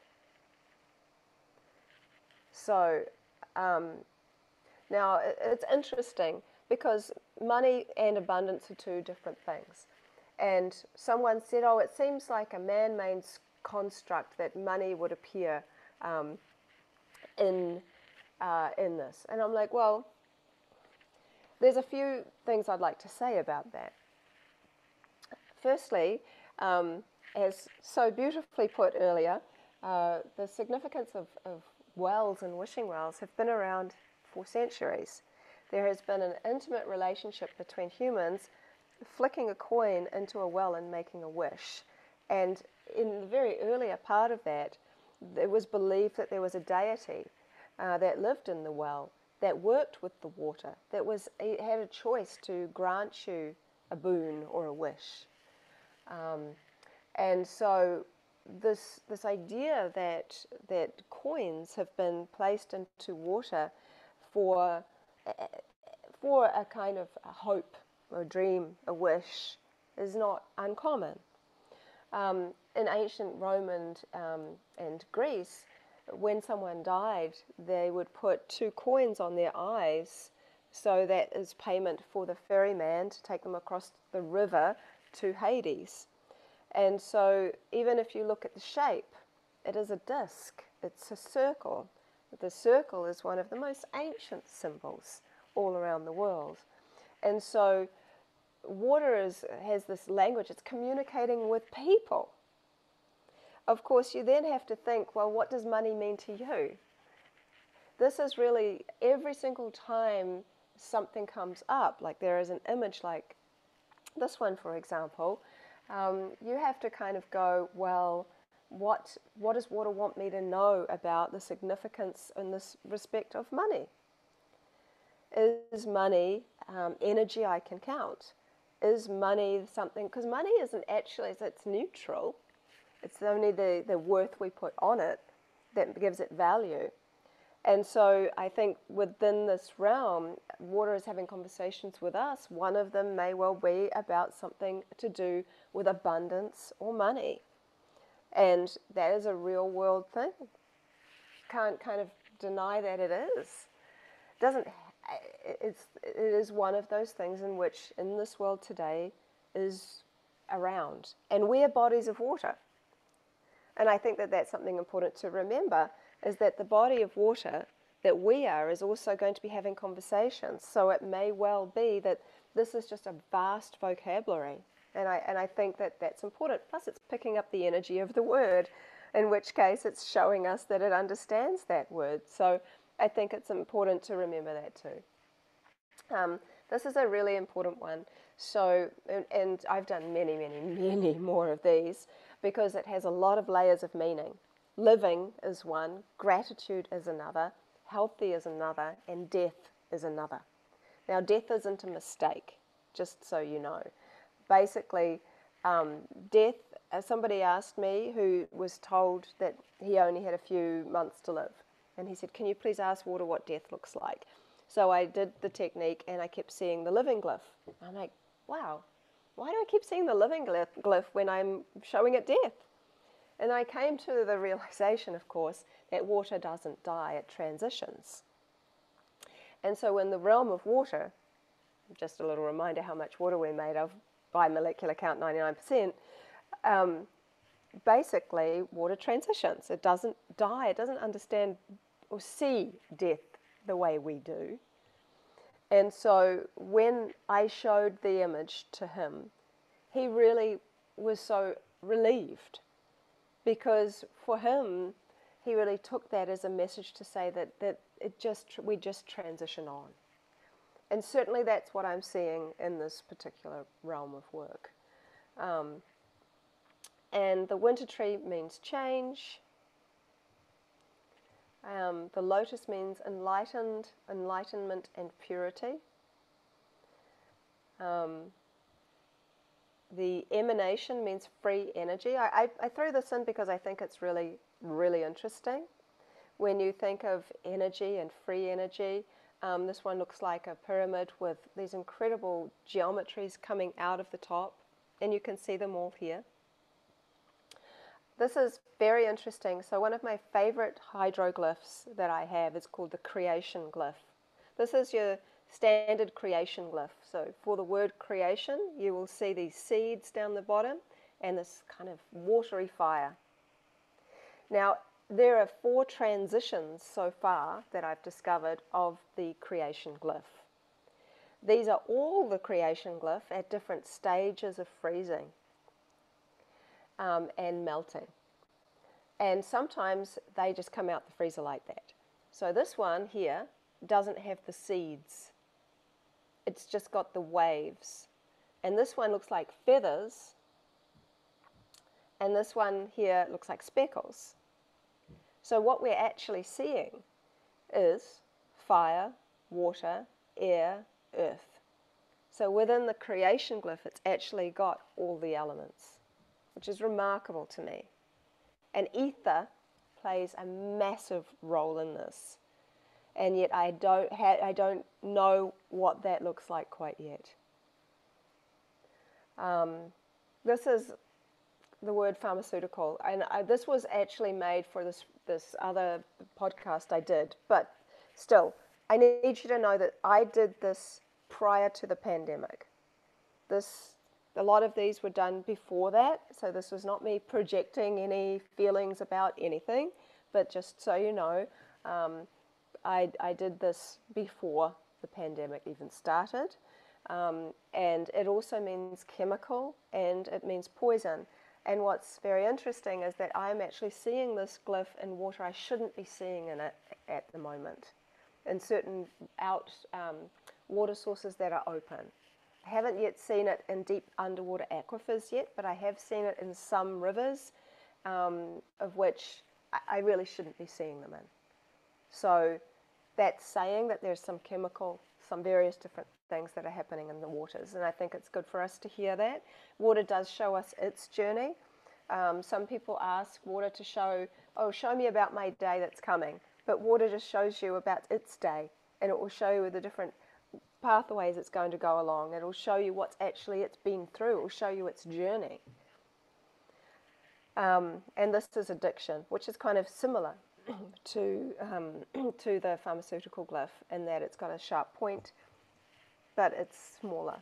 So um, now it's interesting because money and abundance are two different things. And someone said, oh, it seems like a man made construct that money would appear um, in, uh, in this. And I'm like, well, there's a few things I'd like to say about that. Firstly, um, as so beautifully put earlier, uh, the significance of, of wells and wishing wells have been around for centuries. There has been an intimate relationship between humans flicking a coin into a well and making a wish. And in the very earlier part of that, it was believed that there was a deity uh, that lived in the well, that worked with the water, that was had a choice to grant you a boon or a wish. Um, and so this this idea that that coins have been placed into water for for a kind of a hope a dream, a wish, is not uncommon. Um, in ancient Rome and, um, and Greece, when someone died, they would put two coins on their eyes so that is payment for the ferryman to take them across the river to Hades. And so, even if you look at the shape, it is a disc, it's a circle. The circle is one of the most ancient symbols all around the world. And so, water is, has this language, it's communicating with people. Of course, you then have to think well, what does money mean to you? This is really every single time something comes up, like there is an image like this one, for example, um, you have to kind of go, well, what, what does water want me to know about the significance in this respect of money? Is money um, energy I can count? is money something, because money isn't actually, it's neutral. It's only the, the worth we put on it that gives it value. And so I think within this realm, water is having conversations with us. One of them may well be about something to do with abundance or money. And that is a real world thing. Can't kind of deny that it is. Doesn't it's, it is one of those things in which, in this world today, is around. And we are bodies of water. And I think that that's something important to remember is that the body of water that we are is also going to be having conversations. So it may well be that this is just a vast vocabulary. And I, and I think that that's important. Plus, it's picking up the energy of the word, in which case it's showing us that it understands that word. So I think it's important to remember that too. Um, this is a really important one. So, and, and I've done many, many, many more of these because it has a lot of layers of meaning. Living is one, gratitude is another, healthy is another, and death is another. Now, death isn't a mistake, just so you know. Basically, um, death, uh, somebody asked me who was told that he only had a few months to live. And he said, Can you please ask water what death looks like? So I did the technique and I kept seeing the living glyph. I'm like, wow, why do I keep seeing the living glyph when I'm showing it death? And I came to the realization, of course, that water doesn't die, it transitions. And so, in the realm of water, just a little reminder how much water we're made of by molecular count 99%. Um, basically, water transitions. It doesn't die, it doesn't understand or see death the way we do. And so when I showed the image to him, he really was so relieved because for him, he really took that as a message to say that, that it just we just transition on. And certainly that's what I'm seeing in this particular realm of work. Um, and the winter tree means change. Um, the lotus means enlightened, enlightenment, and purity. Um, the emanation means free energy. I, I, I, throw this in because I think it's really, really interesting. When you think of energy and free energy, um, this one looks like a pyramid with these incredible geometries coming out of the top, and you can see them all here. This is very interesting. So one of my favorite hydroglyphs that I have is called the creation glyph. This is your standard creation glyph. So for the word creation, you will see these seeds down the bottom and this kind of watery fire. Now, there are four transitions so far that I've discovered of the creation glyph. These are all the creation glyph at different stages of freezing um, and melting. And sometimes they just come out the freezer like that. So this one here doesn't have the seeds. It's just got the waves. And this one looks like feathers. And this one here looks like speckles. So what we're actually seeing is fire, water, air, earth. So within the creation glyph, it's actually got all the elements which is remarkable to me. And ether plays a massive role in this. And yet I don't, ha- I don't know what that looks like quite yet. Um, this is the word pharmaceutical, and I, this was actually made for this this other podcast I did. But still, I need you to know that I did this prior to the pandemic. This a lot of these were done before that, so this was not me projecting any feelings about anything, but just so you know, um, I, I did this before the pandemic even started. Um, and it also means chemical and it means poison. And what's very interesting is that I'm actually seeing this glyph in water I shouldn't be seeing in it at the moment, in certain out um, water sources that are open. I haven't yet seen it in deep underwater aquifers yet, but I have seen it in some rivers, um, of which I really shouldn't be seeing them in. So that's saying that there's some chemical, some various different things that are happening in the waters, and I think it's good for us to hear that. Water does show us its journey. Um, some people ask water to show, oh, show me about my day that's coming, but water just shows you about its day, and it will show you the different pathways it's going to go along. It'll show you what's actually it's been through. It'll show you its journey. Um, and this is addiction, which is kind of similar to um, to the pharmaceutical glyph in that it's got a sharp point, but it's smaller.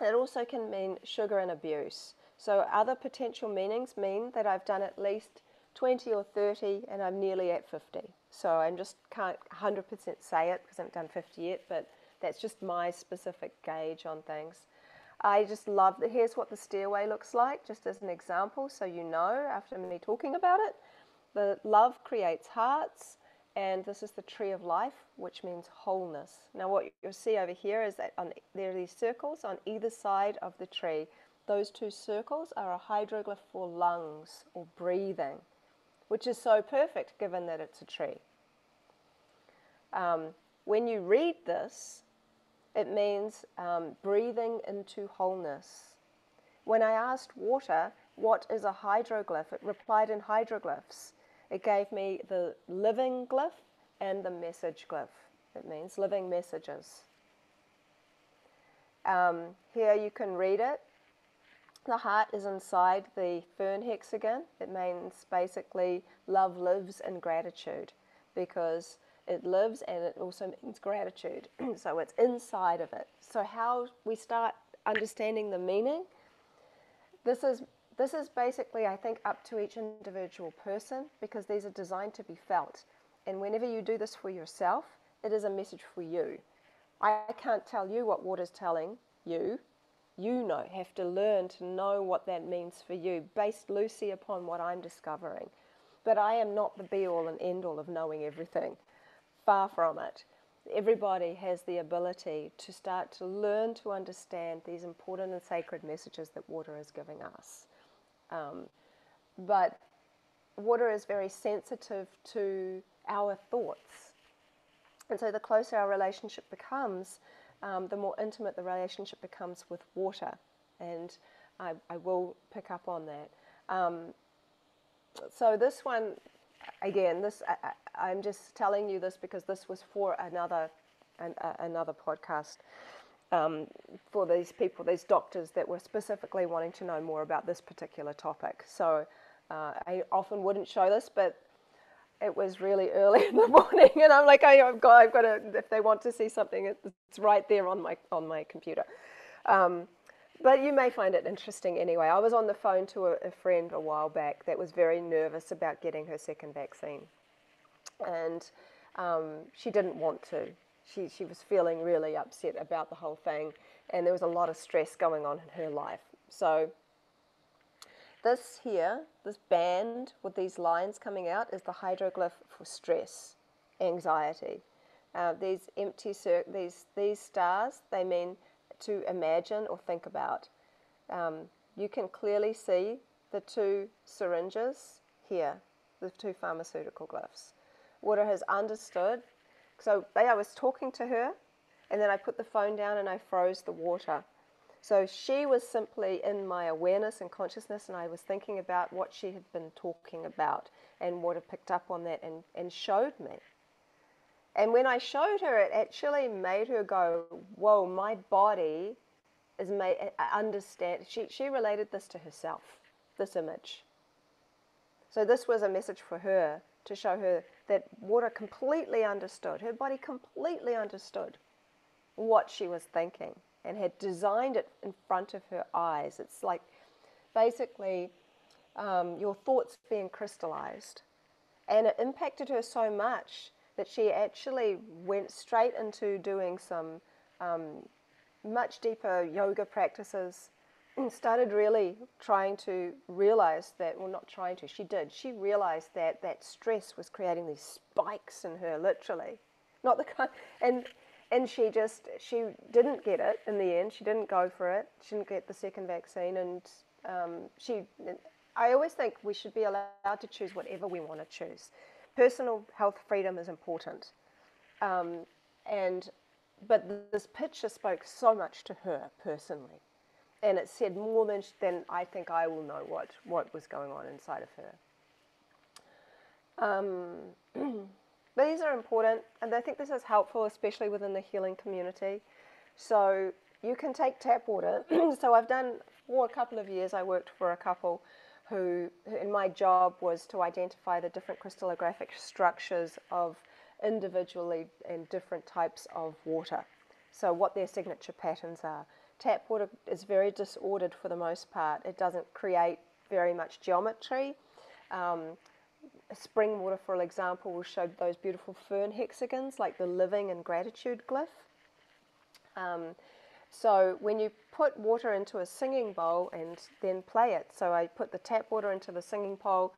It also can mean sugar and abuse. So other potential meanings mean that I've done at least 20 or 30 and I'm nearly at 50. So I'm just can't 100% say it because I haven't done 50 yet, but that's just my specific gauge on things. I just love that. Here's what the stairway looks like, just as an example, so you know after me talking about it. The love creates hearts, and this is the tree of life, which means wholeness. Now, what you'll see over here is that on, there are these circles on either side of the tree. Those two circles are a hydroglyph for lungs or breathing, which is so perfect given that it's a tree. Um, when you read this, it means um, breathing into wholeness. When I asked water, what is a hydroglyph? It replied in hydroglyphs. It gave me the living glyph and the message glyph. It means living messages. Um, here you can read it. The heart is inside the fern hexagon. It means basically love lives in gratitude because it lives and it also means gratitude. so it's inside of it. So, how we start understanding the meaning, this is this is basically, I think, up to each individual person because these are designed to be felt. And whenever you do this for yourself, it is a message for you. I can't tell you what water's telling you. You know, have to learn to know what that means for you, based loosely upon what I'm discovering. But I am not the be all and end all of knowing everything. Far from it. Everybody has the ability to start to learn to understand these important and sacred messages that water is giving us. Um, but water is very sensitive to our thoughts. And so the closer our relationship becomes, um, the more intimate the relationship becomes with water. And I, I will pick up on that. Um, so this one, again, this I, am just telling you this because this was for another an, uh, another podcast um, for these people, these doctors that were specifically wanting to know more about this particular topic. So uh, I often wouldn't show this, but it was really early in the morning, and I'm like, oh, I've got, I've got to. If they want to see something, it's right there on my on my computer. Um, but you may find it interesting anyway. I was on the phone to a, a friend a while back that was very nervous about getting her second vaccine, and um, she didn't want to she, she was feeling really upset about the whole thing, and there was a lot of stress going on in her life. So, this here, this band with these lines coming out, is the hydroglyph for stress, anxiety. Uh, these empty cir- these these stars, they mean to imagine or think about. Um, you can clearly see the two syringes here, the two pharmaceutical glyphs. Water has understood so I was talking to her, and then I put the phone down and I froze the water. So she was simply in my awareness and consciousness, and I was thinking about what she had been talking about, and water picked up on that and, and showed me. And when I showed her, it actually made her go, Whoa, my body is made, understand. She, she related this to herself, this image. So this was a message for her to show her that water completely understood, her body completely understood what she was thinking and had designed it in front of her eyes. It's like basically um, your thoughts being crystallized. And it impacted her so much that she actually went straight into doing some um, much deeper yoga practices and started really trying to realize that, well, not trying to, she did. She realized that that stress was creating these spikes in her, literally. Not the kind, and and she just she didn't get it in the end. She didn't go for it. She didn't get the second vaccine, and um, she. I always think we should be allowed to choose whatever we want to choose. Personal health freedom is important, um, and but this picture spoke so much to her personally and it said more than, than I think I will know what, what was going on inside of her. Um, these are important, and I think this is helpful, especially within the healing community. So you can take tap water. so I've done for a couple of years. I worked for a couple who, and my job was to identify the different crystallographic structures of individually and different types of water. So what their signature patterns are tap water is very disordered for the most part. It doesn't create very much geometry. Um, spring water, for example, will show those beautiful fern hexagons like the living and gratitude glyph. Um, so when you put water into a singing bowl and then play it, so I put the tap water into the singing bowl,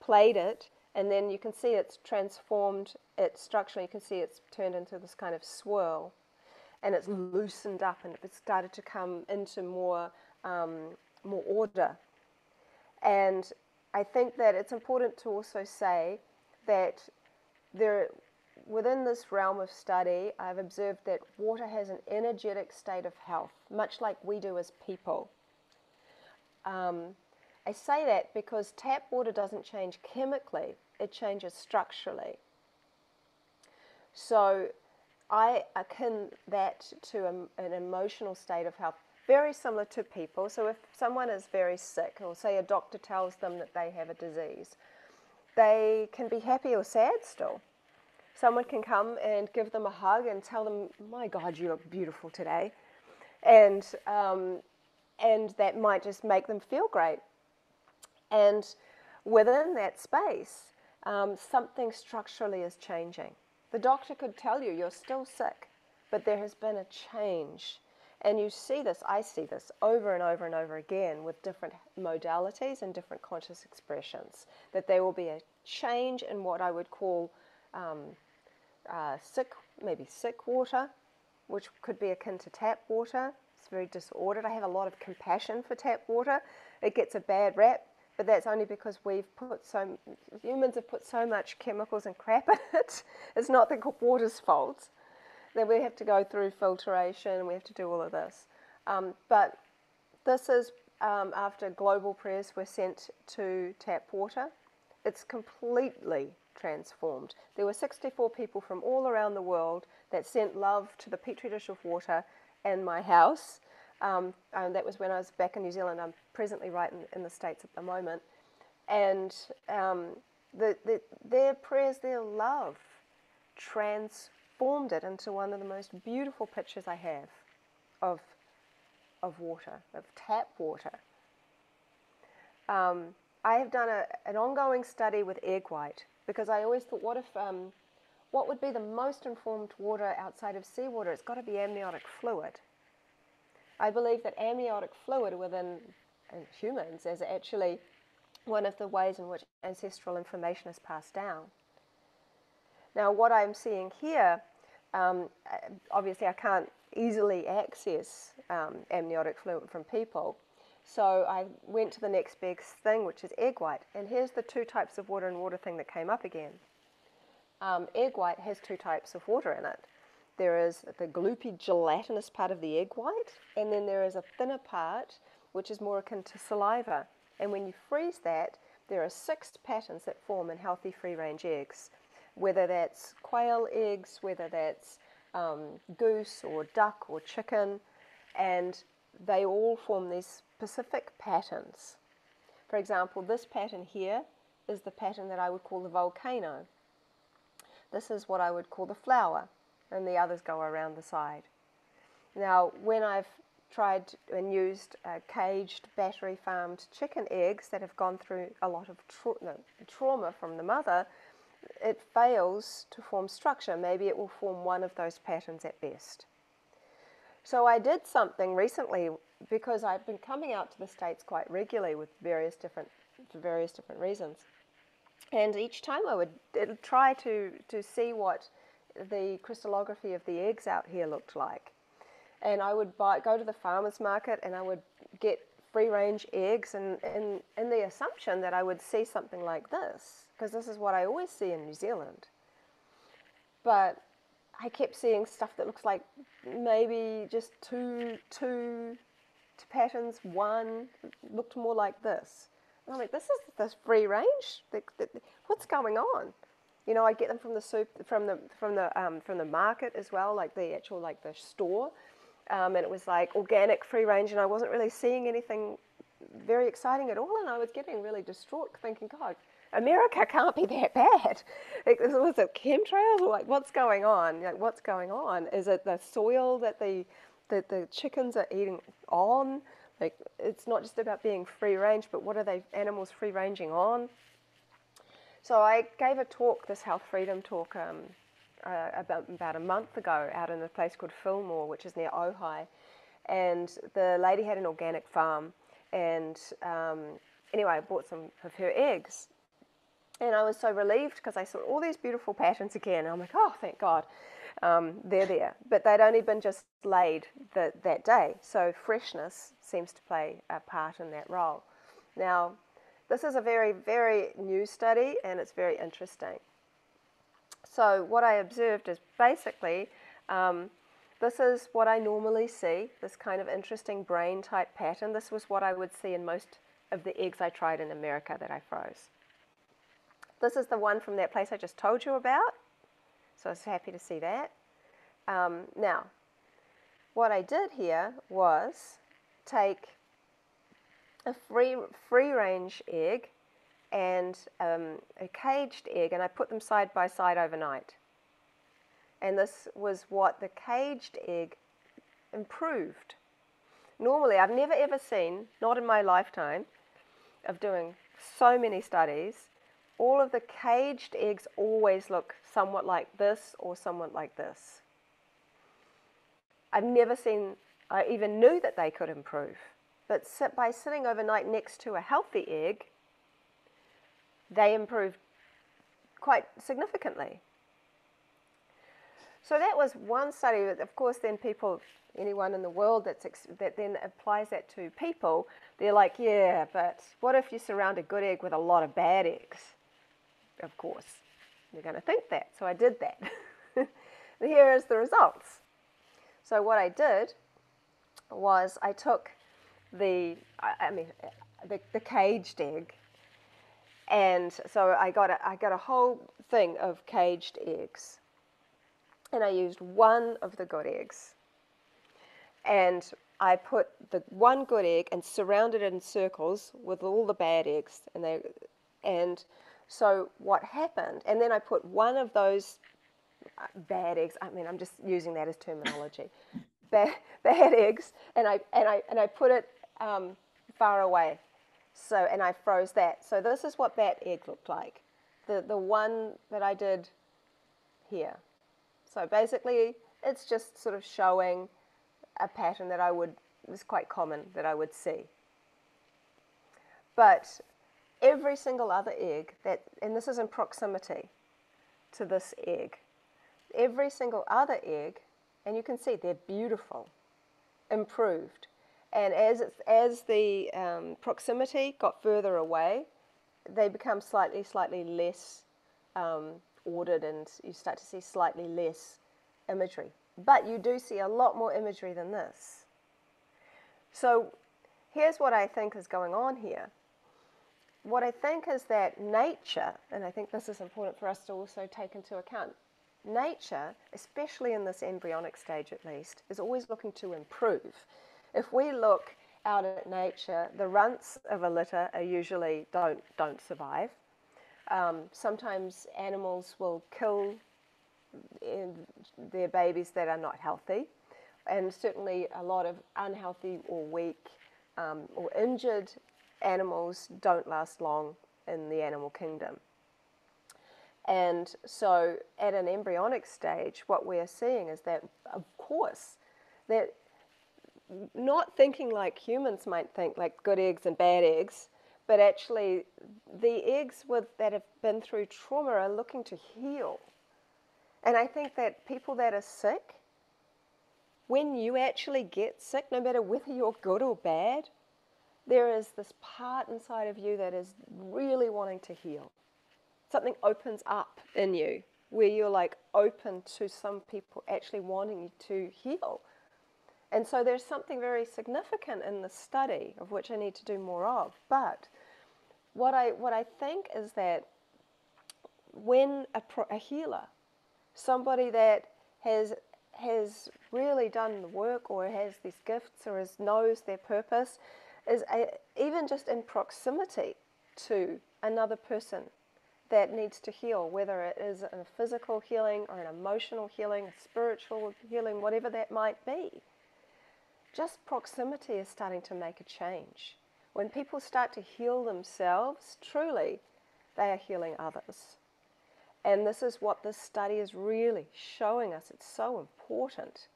played it, and then you can see it's transformed its structure. You can see it's turned into this kind of swirl and it's loosened up and it's started to come into more um, more order. And I think that it's important to also say that there, within this realm of study, I've observed that water has an energetic state of health, much like we do as people. Um, I say that because tap water doesn't change chemically, it changes structurally. So I akin that to a, an emotional state of health. very similar to people. So if someone is very sick, or say a doctor tells them that they have a disease, they can be happy or sad still. Someone can come and give them a hug and tell them, "My God, you look beautiful today," and um, and that might just make them feel great. And within that space, um, something structurally is changing. The doctor could tell you you're still sick, but there has been a change. And you see this, I see this over and over and over again with different modalities and different conscious expressions, that there will be a change in what I would call um, uh, sick, maybe sick water, which could be akin to tap water. It's very disordered. I have a lot of compassion for tap water. It gets a bad rap but that's only because we've put so humans have put so much chemicals and crap in it. It's not the water's fault. Then we have to go through filtration we have to do all of this. Um, but this is um, after global prayers were sent to tap water. It's completely transformed. There were 64 people from all around the world that sent love to the petri dish of water and my house um, and that was when I was back in New Zealand. I'm presently right in, in the States at the moment. And um, the, the, their prayers, their love, transformed it into one of the most beautiful pictures I have of, of water, of tap water. Um, I have done a, an ongoing study with egg white because I always thought, what if, um, what would be the most informed water outside of seawater? It's got to be amniotic fluid. I believe that amniotic fluid within uh, humans is actually one of the ways in which ancestral information is passed down. Now, what I'm seeing here, um, obviously, I can't easily access um, amniotic fluid from people. So I went to the next big thing, which is egg white. And here's the two types of water and water thing that came up again. Um, egg white has two types of water in it. There is the gloopy gelatinous part of the egg white, and then there is a thinner part which is more akin to saliva. And when you freeze that, there are six patterns that form in healthy free range eggs, whether that's quail eggs, whether that's um, goose or duck or chicken, and they all form these specific patterns. For example, this pattern here is the pattern that I would call the volcano. This is what I would call the flower and the others go around the side. Now, when I've tried and used uh, caged battery farmed chicken eggs that have gone through a lot of tra- trauma from the mother, it fails to form structure. Maybe it will form one of those patterns at best. So I did something recently because I've been coming out to the States quite regularly with various different, for various different reasons. And each time I would uh, try to, to see what the crystallography of the eggs out here looked like. And I would buy, go to the farmer's market and I would get free range eggs and in, in the assumption that I would see something like this, because this is what I always see in New Zealand. But I kept seeing stuff that looks like maybe just two, two, two patterns, one looked more like this. And I'm like, this is this free range? What's going on? You know, I get them from the soup from the from the um, from the market as well, like the actual like the store, um, and it was like organic, free range, and I wasn't really seeing anything very exciting at all, and I was getting really distraught, thinking, God, America can't be that bad. Like, was it chemtrails like what's going on? Like what's going on? Is it the soil that the that the chickens are eating on? Like it's not just about being free range, but what are they animals free ranging on? So I gave a talk, this health freedom talk, um, uh, about, about a month ago out in a place called Fillmore, which is near Ojai. And the lady had an organic farm. And um, anyway, I bought some of her eggs. And I was so relieved because I saw all these beautiful patterns again. I'm like, oh, thank God. Um, they're there. But they'd only been just laid the, that day. So freshness seems to play a part in that role. Now, this is a very, very new study and it's very interesting. So, what I observed is basically um, this is what I normally see this kind of interesting brain type pattern. This was what I would see in most of the eggs I tried in America that I froze. This is the one from that place I just told you about. So, I was happy to see that. Um, now, what I did here was take a free free range egg and um, a caged egg, and I put them side by side overnight. And this was what the caged egg improved. Normally, I've never ever seen, not in my lifetime of doing so many studies, all of the caged eggs always look somewhat like this or somewhat like this. I've never seen, I even knew that they could improve. But sit, by sitting overnight next to a healthy egg, they improved quite significantly. So that was one study. Of course, then people, anyone in the world that's that then applies that to people, they're like, yeah, but what if you surround a good egg with a lot of bad eggs? Of course, you're going to think that. So I did that. Here is the results. So what I did was I took the, I, mean, the, the caged egg, and so I got a, I got a whole thing of caged eggs, and I used one of the good eggs, and I put the one good egg and surrounded it in circles with all the bad eggs, and they, and so what happened, and then I put one of those uh, bad eggs. I mean, I'm just using that as terminology. bad, bad eggs, and I and I and I put it um, far away. So, and I froze that. So this is what that egg looked like. The, the one that I did here. So basically, it's just sort of showing a pattern that I would, was quite common that I would see. But every single other egg that, and this is in proximity to this egg, every single other egg, and you can see they're beautiful, improved. And as, as the um, proximity got further away, they become slightly, slightly less um, ordered and you start to see slightly less imagery. But you do see a lot more imagery than this. So here's what I think is going on here. What I think is that nature, and I think this is important for us to also take into account, nature, especially in this embryonic stage at least, is always looking to improve. If we look out at nature, the runts of a litter are usually don't don't survive. Um, sometimes animals will kill their babies that are not healthy, and certainly a lot of unhealthy or weak um, or injured animals don't last long in the animal kingdom. And so, at an embryonic stage, what we are seeing is that, of course, that not thinking like humans might think, like good eggs and bad eggs, but actually the eggs with, that have been through trauma are looking to heal. And I think that people that are sick, when you actually get sick, no matter whether you're good or bad, there is this part inside of you that is really wanting to heal. Something opens up in you where you're like open to some people actually wanting you to heal. And so there's something very significant in the study of which I need to do more of. But what I, what I think is that when a, a healer, somebody that has, has really done the work or has these gifts or has, knows their purpose, is a, even just in proximity to another person that needs to heal, whether it is a physical healing or an emotional healing, a spiritual healing, whatever that might be just proximity is starting to make a change. When people start to heal themselves, truly, they are healing others. And this is what this study is really showing us. It's so important.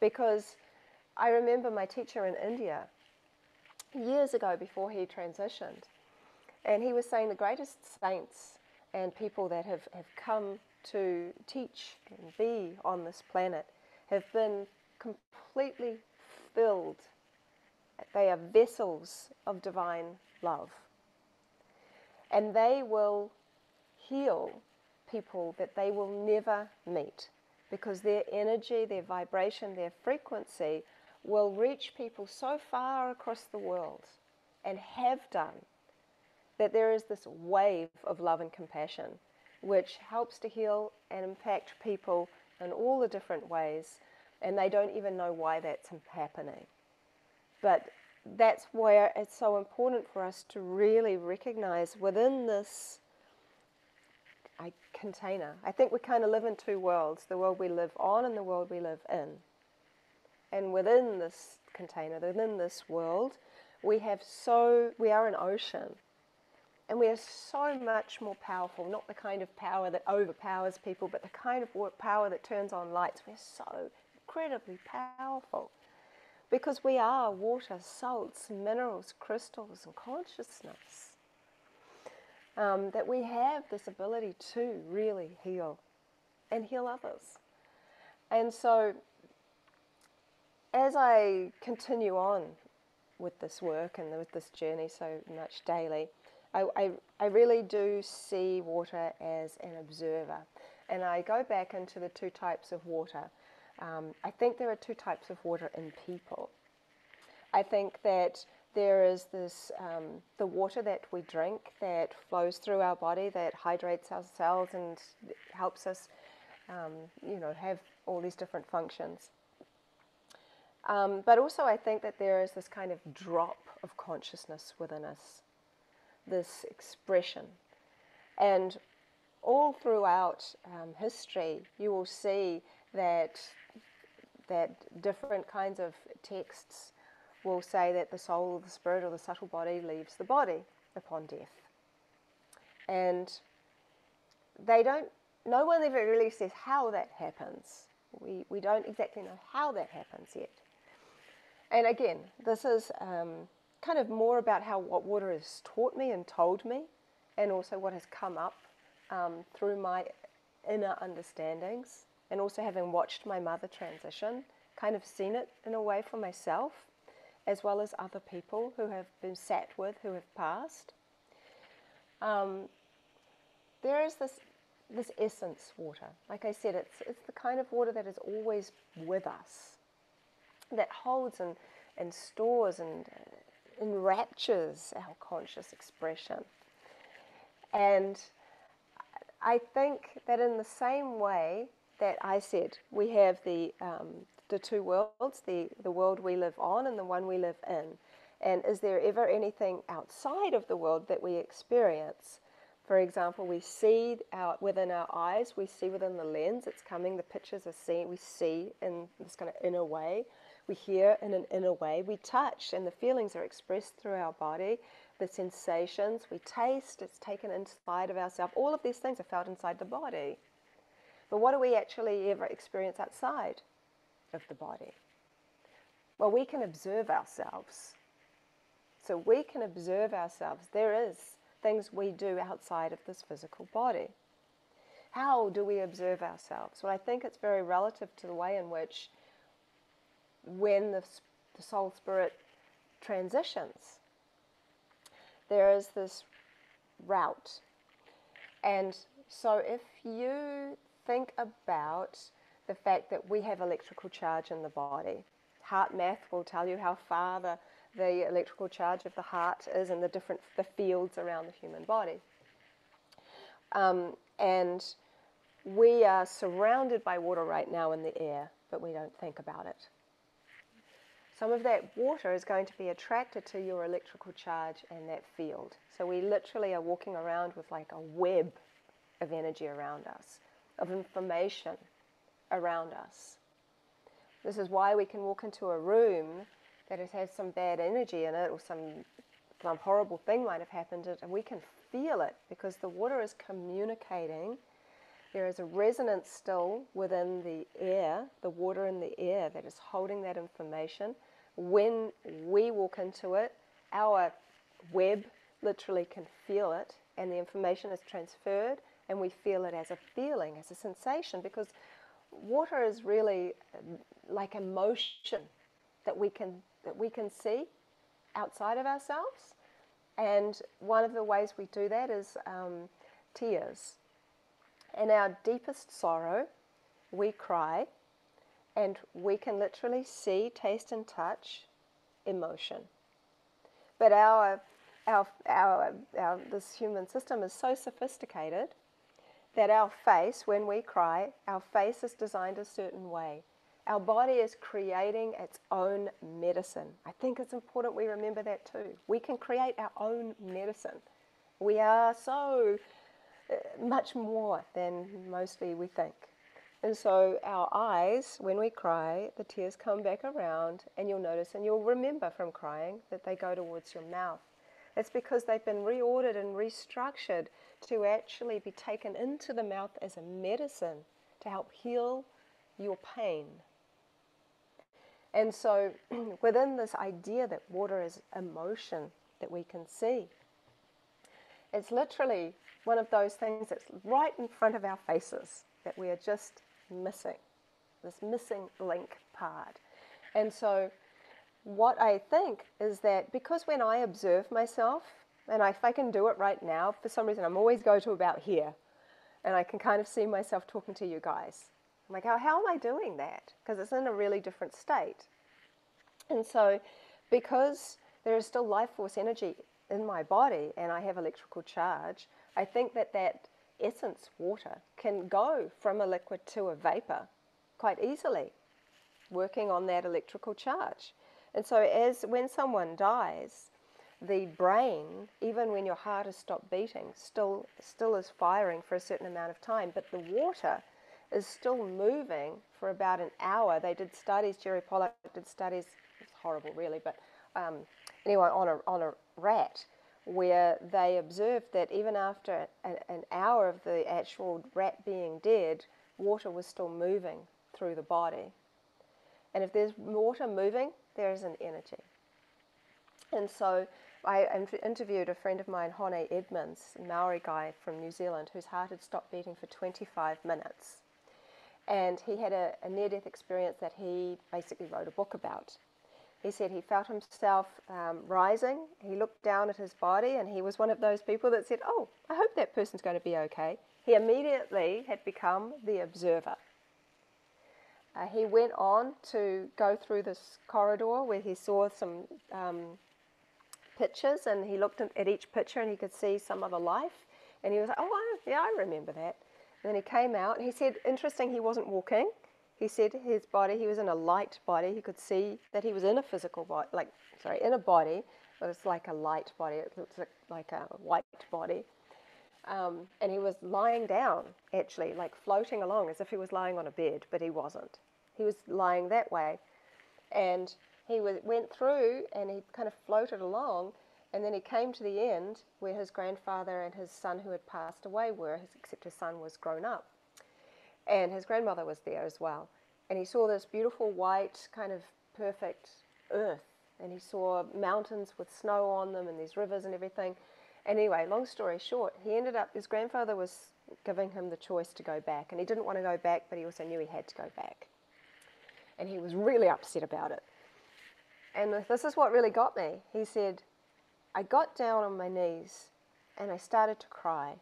Because I remember my teacher in India years ago before he transitioned, and he was saying the greatest saints and people that have, have come to teach and be on this planet have been completely filled. They are vessels of divine love. And they will heal people that they will never meet because their energy, their vibration, their frequency will reach people so far across the world and have done that there is this wave of love and compassion which helps to heal and impact people in all the different ways and they don't even know why that's happening. but that's where it's so important for us to really recognize within this container. I think we kind of live in two worlds the world we live on and the world we live in. And within this container, within this world, we have so, we are an ocean. And we are so much more powerful, not the kind of power that overpowers people, but the kind of power that turns on lights. We're so incredibly powerful because we are water, salts, minerals, crystals, and consciousness. Um, that we have this ability to really heal and heal others. And so, as I continue on with this work and with this journey so much daily, I, I, I really do see water as an observer. And I go back into the two types of water. Um, I think there are two types of water in people. I think that there is this um, the water that we drink that flows through our body that hydrates our cells and helps us, um, you know, have all these different functions. Um, but also, I think that there is this kind of drop of consciousness within us, this expression. And all throughout um, history, you will see that, that different kinds of texts will say that the soul, or the spirit, or the subtle body leaves the body upon death. And they don't, no one ever really says how that happens. We, we don't exactly know how that happens yet. And again, this is um, kind of more about how what water has taught me and told me, and also what has come up um, through my inner understandings, and also having watched my mother transition, kind of seen it in a way for myself, as well as other people who have been sat with who have passed. Um, there is this this essence water. Like I said, it's it's the kind of water that is always with us that holds and, and stores and uh, enraptures our conscious expression. And I think that in the same way that I said, we have the, um, the two worlds, the, the world we live on and the one we live in. And is there ever anything outside of the world that we experience? For example, we see out within our eyes, we see within the lens, it's coming, the pictures are seen, we see in this kind of inner way. We hear in an inner way. We touch, and the feelings are expressed through our body. The sensations we taste, it's taken inside of ourselves. All of these things are felt inside the body. But what do we actually ever experience outside of the body? Well, we can observe ourselves. So we can observe ourselves. There is things we do outside of this physical body. How do we observe ourselves? Well, I think it's very relative to the way in which when the, the soul spirit transitions. There is this route. And so if you think about the fact that we have electrical charge in the body, HeartMath will tell you how far the, the electrical charge of the heart is in the different the fields around the human body. Um, and we are surrounded by water right now in the air, but we don't think about it some of that water is going to be attracted to your electrical charge and that field. So we literally are walking around with like a web of energy around us, of information around us. This is why we can walk into a room that has some bad energy in it or some, some horrible thing might have happened and we can feel it because the water is communicating. There is a resonance still within the air, the water in the air that is holding that information when we walk into it, our web literally can feel it, and the information is transferred, and we feel it as a feeling, as a sensation, because water is really like emotion that we can that we can see outside of ourselves. And one of the ways we do that is um, tears. In our deepest sorrow, we cry and we can literally see, taste, and touch emotion. But our, our, our, our, this human system is so sophisticated that our face, when we cry, our face is designed a certain way. Our body is creating its own medicine. I think it's important we remember that too. We can create our own medicine. We are so uh, much more than mostly we think. And so, our eyes, when we cry, the tears come back around, and you'll notice and you'll remember from crying that they go towards your mouth. It's because they've been reordered and restructured to actually be taken into the mouth as a medicine to help heal your pain. And so, within this idea that water is emotion that we can see, it's literally one of those things that's right in front of our faces that we are just missing, this missing link part. And so, what I think is that because when I observe myself, and if I can do it right now, for some reason I'm always go to about here, and I can kind of see myself talking to you guys. I'm like, how, how am I doing that? Because it's in a really different state. And so, because there is still life force energy in my body and I have electrical charge, I think that that essence water can go from a liquid to a vapor quite easily, working on that electrical charge. And so, as when someone dies, the brain, even when your heart has stopped beating, still still is firing for a certain amount of time, but the water is still moving for about an hour. They did studies. Jerry Pollack did studies. It's horrible, really, but um, anyway, on a on a rat where they observed that even after a, an hour of the actual rat being dead, water was still moving through the body. And if there's water moving, there is an energy. And so I interviewed a friend of mine, Hone Edmonds, a Maori guy from New Zealand, whose heart had stopped beating for 25 minutes. And he had a, a near death experience that he basically wrote a book about. He said he felt himself um, rising. He looked down at his body, and he was one of those people that said, Oh, I hope that person's going to be okay. He immediately had become the observer. Uh, he went on to go through this corridor where he saw some um, pictures, and he looked at each picture and he could see some other life. And he was like, Oh, I, yeah, I remember that. And then he came out, and he said, Interesting, he wasn't walking. He said his body, he was in a light body. He could see that he was in a physical body, like, sorry, in a body. It was like a light body. It looks like, like a white body. Um, and he was lying down, actually, like floating along as if he was lying on a bed, but he wasn't. He was lying that way. And he was, went through and he kind of floated along. And then he came to the end where his grandfather and his son, who had passed away, were, except his son was grown up and his grandmother was there as well. And he saw this beautiful white, kind of perfect earth, and he saw mountains with snow on them and these rivers and everything. And Anyway, long story short, he ended up, his grandfather was giving him the choice to go back, and he didn't want to go back, but he also knew he had to go back. And he was really upset about it. And this is what really got me. He said, I got down on my knees and I started to cry,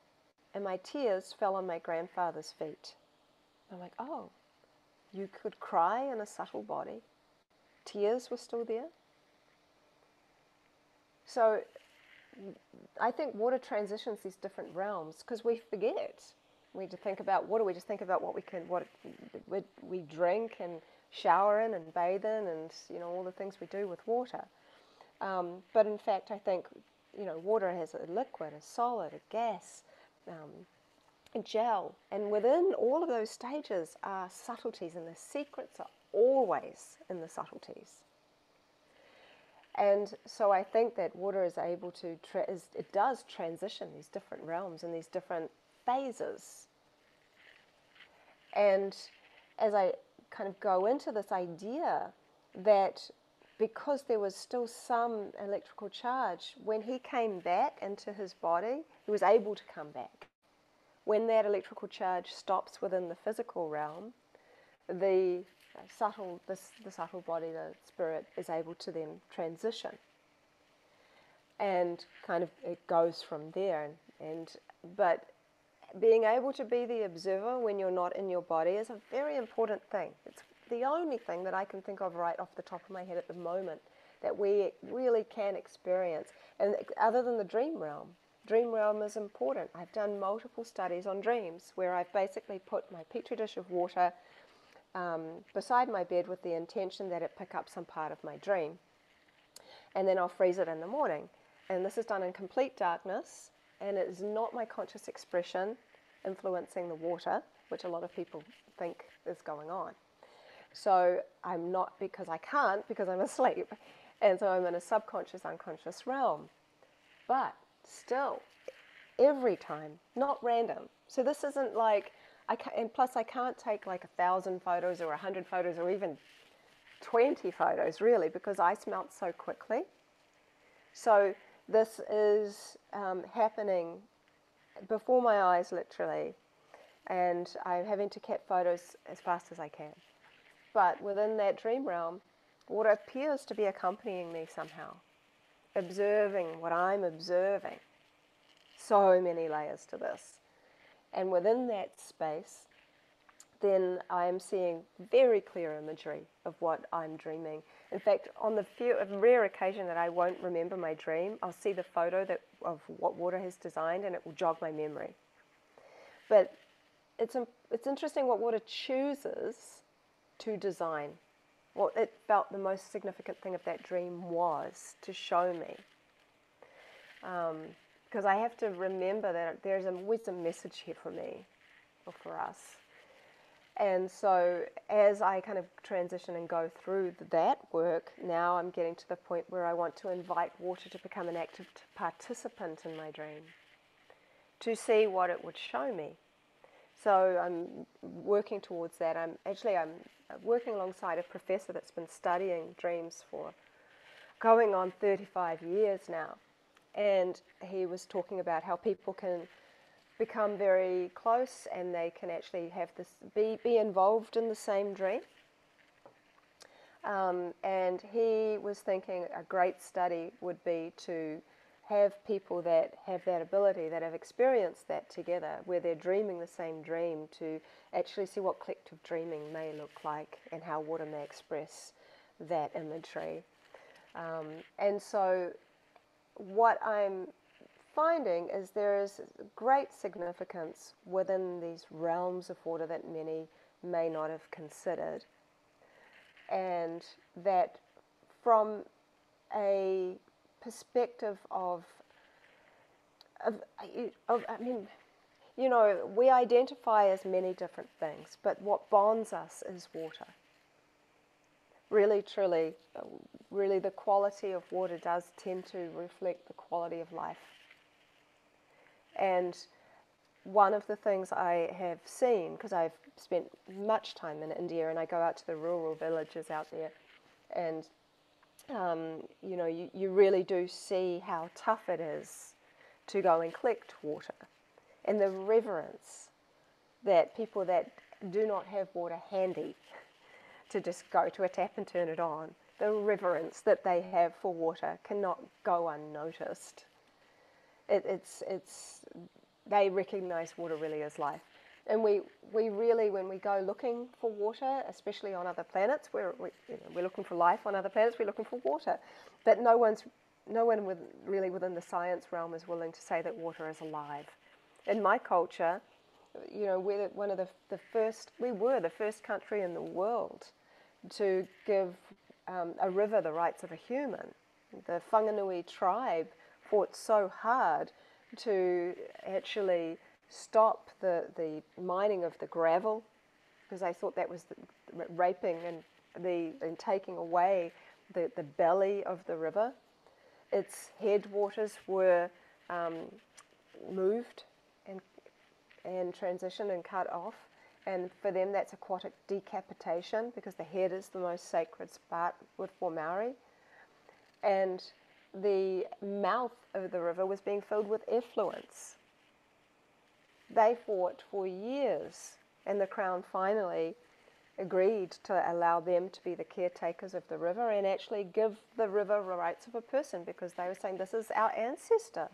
and my tears fell on my grandfather's feet. I'm like, oh, you could cry in a subtle body. Tears were still there. So I think water transitions these different realms because we forget. We just think about water. We just think about what we can, what we, we drink and shower in and bathe in, and you know all the things we do with water. Um, but in fact, I think you know water has a liquid, a solid, a gas, um, gel. And within all of those stages are subtleties, and the secrets are always in the subtleties. And so I think that water is able to, is, it does transition these different realms and these different phases. And as I kind of go into this idea that because there was still some electrical charge, when he came back into his body, he was able to come back when that electrical charge stops within the physical realm, the uh, subtle, the, the subtle body, the spirit, is able to then transition. And kind of it goes from there. And, and but being able to be the observer when you're not in your body is a very important thing. It's the only thing that I can think of right off the top of my head at the moment that we really can experience, and other than the dream realm. Dream realm is important. I've done multiple studies on dreams where I've basically put my petri dish of water um, beside my bed with the intention that it pick up some part of my dream. And then I'll freeze it in the morning. And this is done in complete darkness, and it is not my conscious expression influencing the water, which a lot of people think is going on. So I'm not because I can't, because I'm asleep. And so I'm in a subconscious, unconscious realm. But still, every time, not random. So this isn't like, I can, and plus I can't take like a thousand photos or a hundred photos or even 20 photos really because ice melts so quickly. So this is um, happening before my eyes literally and I'm having to get photos as fast as I can. But within that dream realm, what appears to be accompanying me somehow, observing what I'm observing. So many layers to this. And within that space, then I am seeing very clear imagery of what I'm dreaming. In fact, on the few, rare occasion that I won't remember my dream, I'll see the photo that, of what water has designed and it will jog my memory. But it's, it's interesting what water chooses to design. What it felt the most significant thing of that dream was to show me. Because um, I have to remember that there's a message here for me or for us. And so, as I kind of transition and go through that work, now I'm getting to the point where I want to invite water to become an active participant in my dream, to see what it would show me. So I'm working towards that. I'm actually I'm working alongside a professor that's been studying dreams for going on 35 years now, and he was talking about how people can become very close and they can actually have this be be involved in the same dream. Um, and he was thinking a great study would be to have people that have that ability, that have experienced that together, where they're dreaming the same dream, to actually see what collective dreaming may look like and how water may express that imagery. Um, and so, what I'm finding is there is great significance within these realms of water that many may not have considered, and that from a perspective of, of, of, I mean, you know, we identify as many different things, but what bonds us is water. Really, truly, really, the quality of water does tend to reflect the quality of life. And one of the things I have seen, because I've spent much time in India and I go out to the rural villages out there, and um, you know, you, you really do see how tough it is to go and collect water. And the reverence that people that do not have water handy to just go to a tap and turn it on, the reverence that they have for water cannot go unnoticed. It, it's, it's, they recognize water really as life. And we, we really, when we go looking for water, especially on other planets, we're, we, you know, we're looking for life on other planets, we're looking for water. But no one's, no one with, really within the science realm is willing to say that water is alive. In my culture, you know, we're one of the, the first, we were the first country in the world to give um, a river the rights of a human. The Whanganui tribe fought so hard to actually stop the, the mining of the gravel because they thought that was raping and, the, and taking away the, the belly of the river. Its headwaters were um, moved and, and transitioned and cut off. And for them, that's aquatic decapitation because the head is the most sacred spot with for Maori. And the mouth of the river was being filled with effluents they fought for years, and the Crown finally agreed to allow them to be the caretakers of the river and actually give the river rights of a person because they were saying this is our ancestor.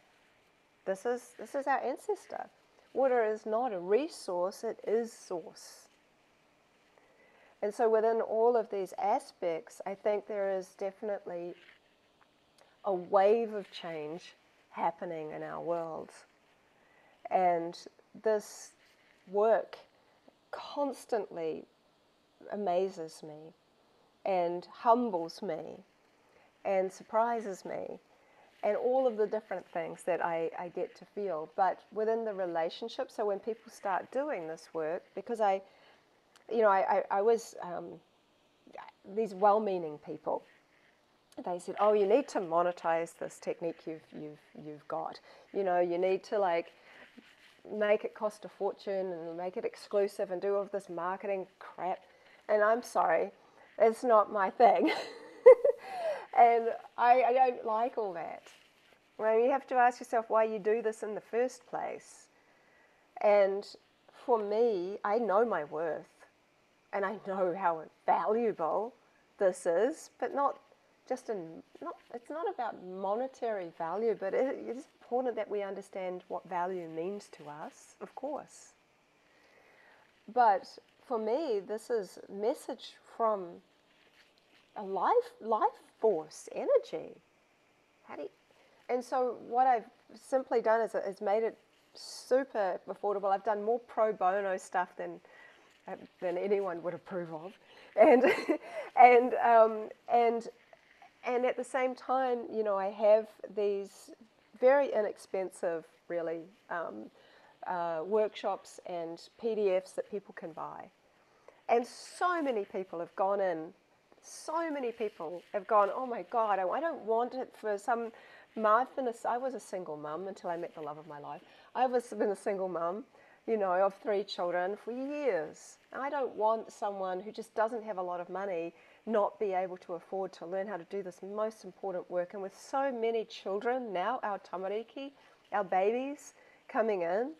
This is this is our ancestor. Water is not a resource, it is source. And so within all of these aspects, I think there is definitely a wave of change happening in our world. And this work constantly amazes me and humbles me and surprises me and all of the different things that I, I get to feel. But within the relationship, so when people start doing this work, because I, you know, I, I, I was um, these well-meaning people. They said, "Oh, you need to monetize this technique you've you've you've got. You know, you need to like make it cost a fortune and make it exclusive and do all this marketing crap." And I'm sorry, it's not my thing. and I, I, don't like all that. Well, you have to ask yourself why you do this in the first place. And for me, I know my worth and I know how valuable this is, but not just in, not, it's not about monetary value, but it is important that we understand what value means to us, of course. But for me, this is message from a life, life force, energy. How do you, and so what I've simply done is, is made it super affordable. I've done more pro bono stuff than than anyone would approve of, and and um, and and at the same time, you know, I have these very inexpensive, really, um, uh, workshops and PDFs that people can buy, and so many people have gone in. So many people have gone. Oh my God! I, don't want it for some. A, I was a single mum until I met the love of my life. I've been a single mum you know, of three children for years. I don't want someone who just doesn't have a lot of money not be able to afford to learn how to do this most important work. And with so many children now, our tamariki, our babies coming in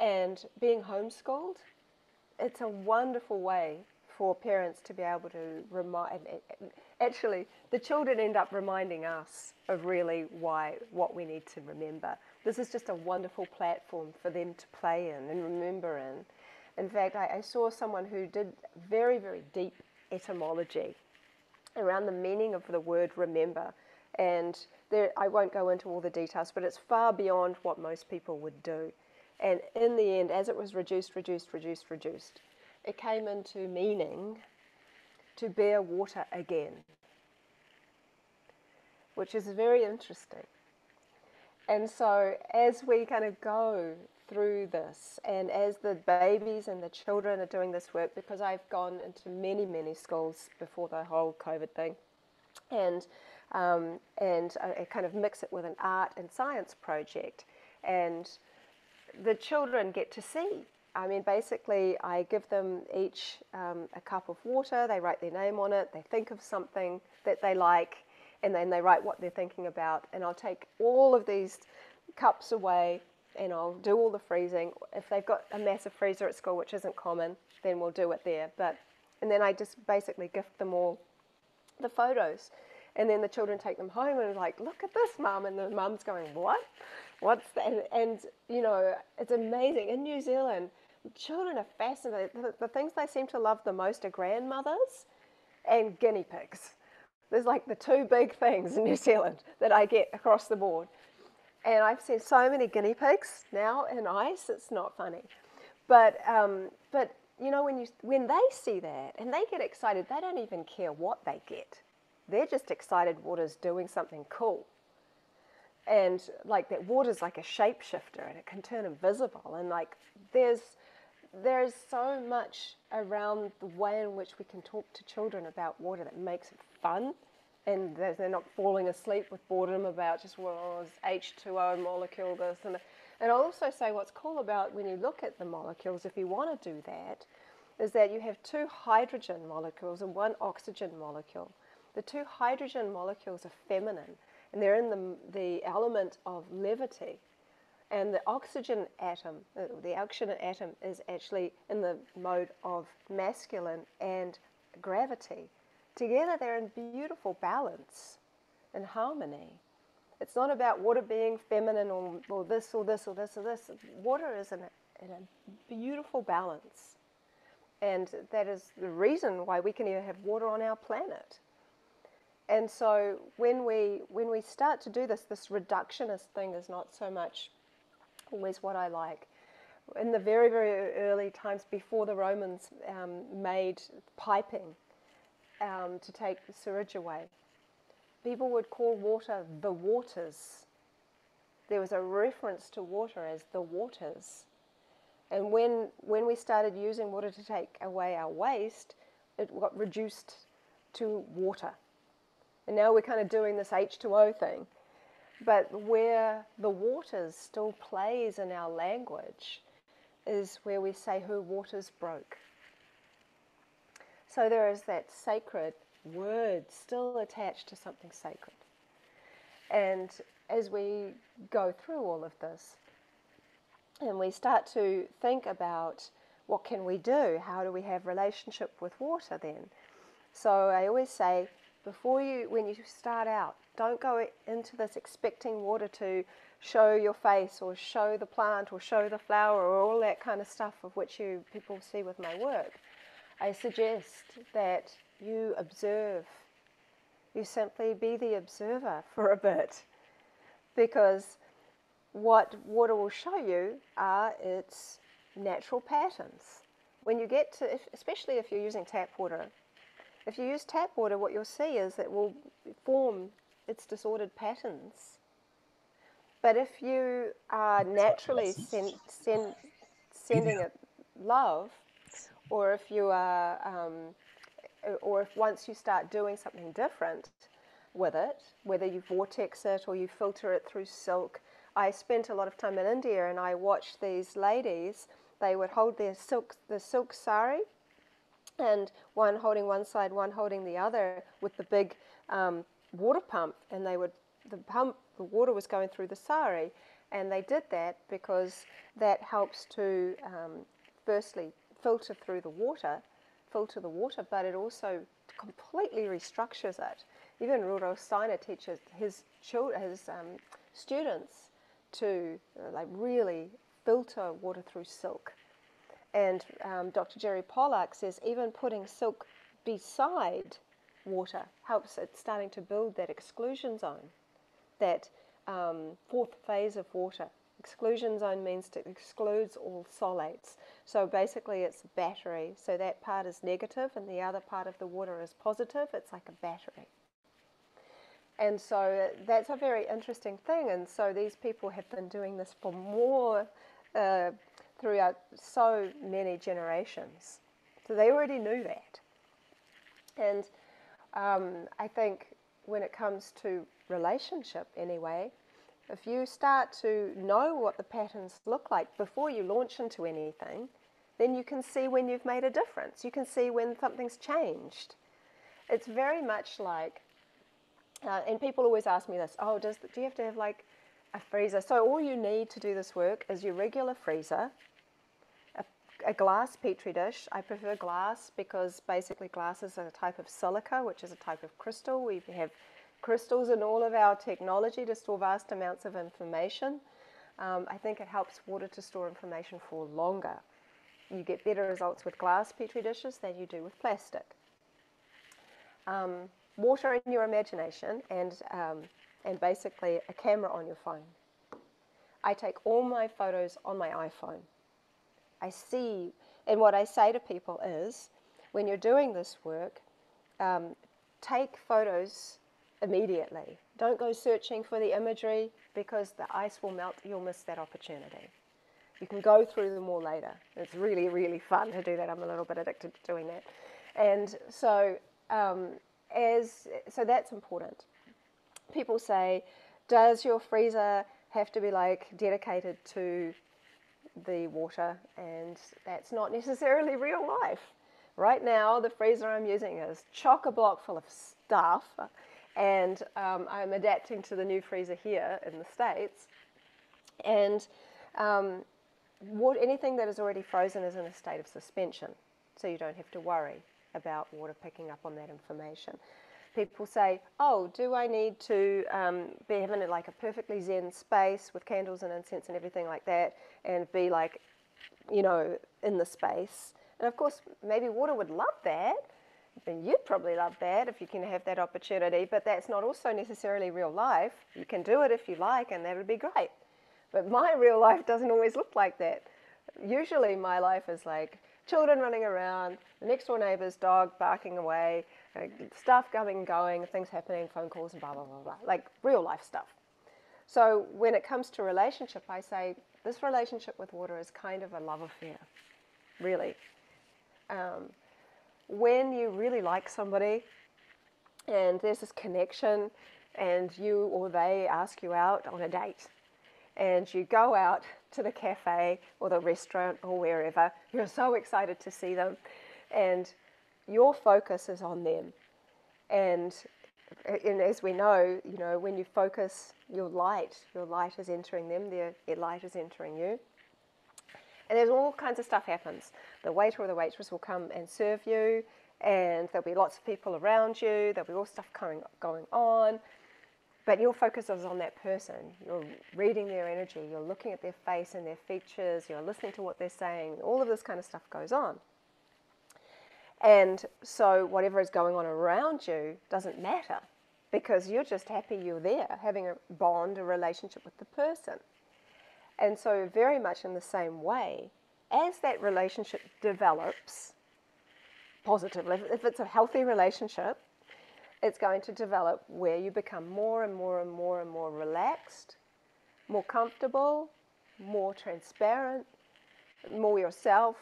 and being homeschooled, it's a wonderful way for parents to be able to remind. Actually, the children end up reminding us of really why what we need to remember this is just a wonderful platform for them to play in and remember in. In fact, I, I saw someone who did very, very deep etymology around the meaning of the word remember. And there, I won't go into all the details, but it's far beyond what most people would do. And in the end, as it was reduced, reduced, reduced, reduced, it came into meaning to bear water again, which is very interesting. And so, as we kind of go through this, and as the babies and the children are doing this work, because I've gone into many, many schools before the whole COVID thing, and um, and I, I kind of mix it with an art and science project, and the children get to see. I mean, basically, I give them each um, a cup of water. They write their name on it. They think of something that they like, and then they write what they're thinking about. And I'll take all of these cups away and I'll do all the freezing. If they've got a massive freezer at school, which isn't common, then we'll do it there. But and then I just basically gift them all the photos. And then the children take them home and are like, look at this, mum. And the mum's going, what? What's that? And, and, you know, it's amazing. In New Zealand, children are fascinated. The, the things they seem to love the most are grandmothers and guinea pigs. There's like the two big things in New Zealand that I get across the board. And I've seen so many guinea pigs now in ice, it's not funny. But, um, but you know, when, you, when they see that and they get excited, they don't even care what they get. They're just excited water's doing something cool. And like that water's like a shapeshifter and it can turn invisible. And like there's, there's so much around the way in which we can talk to children about water that makes it fun and they're not falling asleep with boredom about just well is H2O molecule this and and I'll also say what's cool about when you look at the molecules if you want to do that is that you have two hydrogen molecules and one oxygen molecule. The two hydrogen molecules are feminine and they're in the, the element of levity. And the oxygen atom, uh, the oxygen atom is actually in the mode of masculine and gravity. Together they're in beautiful balance and harmony. It's not about water being feminine or, or this or this or this or this. Water is in a, in a beautiful balance. And that is the reason why we can even have water on our planet. And so when we when we start to do this, this reductionist thing is not so much always what I like. in the very, very early times before the Romans um, made piping um, to take the sewage away, people would call water the waters. There was a reference to water as the waters. And when, when we started using water to take away our waste, it got reduced to water. And now we're kind of doing this H2O thing. But where the waters still plays in our language is where we say who waters broke. So there is that sacred word still attached to something sacred. And as we go through all of this, and we start to think about what can we do? How do we have relationship with water then? So I always say before you when you start out, don't go into this expecting water to show your face or show the plant or show the flower or all that kind of stuff of which you people see with my work. I suggest that you observe. You simply be the observer for a bit because what water will show you are its natural patterns. When you get to, especially if you're using tap water, if you use tap water, what you'll see is it will form its disordered patterns. But if you are naturally send, send, sending it love, or if you are, um, or if once you start doing something different with it, whether you vortex it or you filter it through silk. I spent a lot of time in India and I watched these ladies. They would hold their silk, the silk sari, and one holding one side, one holding the other, with the big um, water pump, and they would the pump, the water was going through the sari, and they did that because that helps to um, firstly filter through the water, filter the water, but it also completely restructures it. Even Rudolf Steiner teaches his, children, his um, students to uh, like really filter water through silk. And um, Dr. Jerry Pollack says even putting silk beside water helps it starting to build that exclusion zone, that um, fourth phase of water. Exclusion zone means it excludes all solutes. So basically, it's a battery. So that part is negative, and the other part of the water is positive. It's like a battery. And so that's a very interesting thing. And so these people have been doing this for more uh, throughout so many generations. So they already knew that. And um, I think when it comes to relationship, anyway, if you start to know what the patterns look like before you launch into anything, then you can see when you've made a difference. You can see when something's changed. It's very much like, uh, and people always ask me this oh, does, do you have to have like a freezer? So all you need to do this work is your regular freezer, a, a glass petri dish. I prefer glass because basically glass is a type of silica, which is a type of crystal. We have crystals in all of our technology to store vast amounts of information. Um, I think it helps water to store information for longer. You get better results with glass petri dishes than you do with plastic. Um, water in your imagination and, um, and basically a camera on your phone. I take all my photos on my iPhone. I see, and what I say to people is when you're doing this work, um, take photos immediately. Don't go searching for the imagery because the ice will melt, you'll miss that opportunity. You can go through them all later. It's really, really fun to do that. I'm a little bit addicted to doing that. And so, um, as so that's important. People say, does your freezer have to be like dedicated to the water? And that's not necessarily real life. Right now, the freezer I'm using is chock a block full of stuff and um, I'm adapting to the new freezer here in the States. And um, what, anything that is already frozen is in a state of suspension, so you don't have to worry about water picking up on that information. People say, "Oh, do I need to um, be having like a perfectly zen space with candles and incense and everything like that, and be like, you know, in the space?" And of course, maybe water would love that, then you'd probably love that if you can have that opportunity, but that's not also necessarily real life. You can do it if you like, and that would be great. But my real life doesn't always look like that. usually my life is like children running around, the next door neighbor's dog barking away, stuff coming and going, things happening, phone calls, and blah, blah, blah, blah, like real life stuff. So when it comes to relationship, I say this relationship with water is kind of a love affair, really. Um, when you really like somebody and there's this connection and you or they ask you out on a date and you go out to the cafe or the restaurant or wherever, you're so excited to see them and your focus is on them. And, and as we know, you know, when you focus your light, your light is entering them, their, their light is entering you. And there's all kinds of stuff happens. The waiter or the waitress will come and serve you, and there'll be lots of people around you. There'll be all stuff going going on, but your focus is on that person. You're reading their energy. You're looking at their face and their features. You're listening to what they're saying. All of this kind of stuff goes on. And so whatever is going on around you doesn't matter because you're just happy you're there, having a bond, a relationship with the person. And so, very much in the same way, as that relationship develops positively, if it's a healthy relationship, it's going to develop where you become more and more and more and more relaxed, more comfortable, more transparent, more yourself.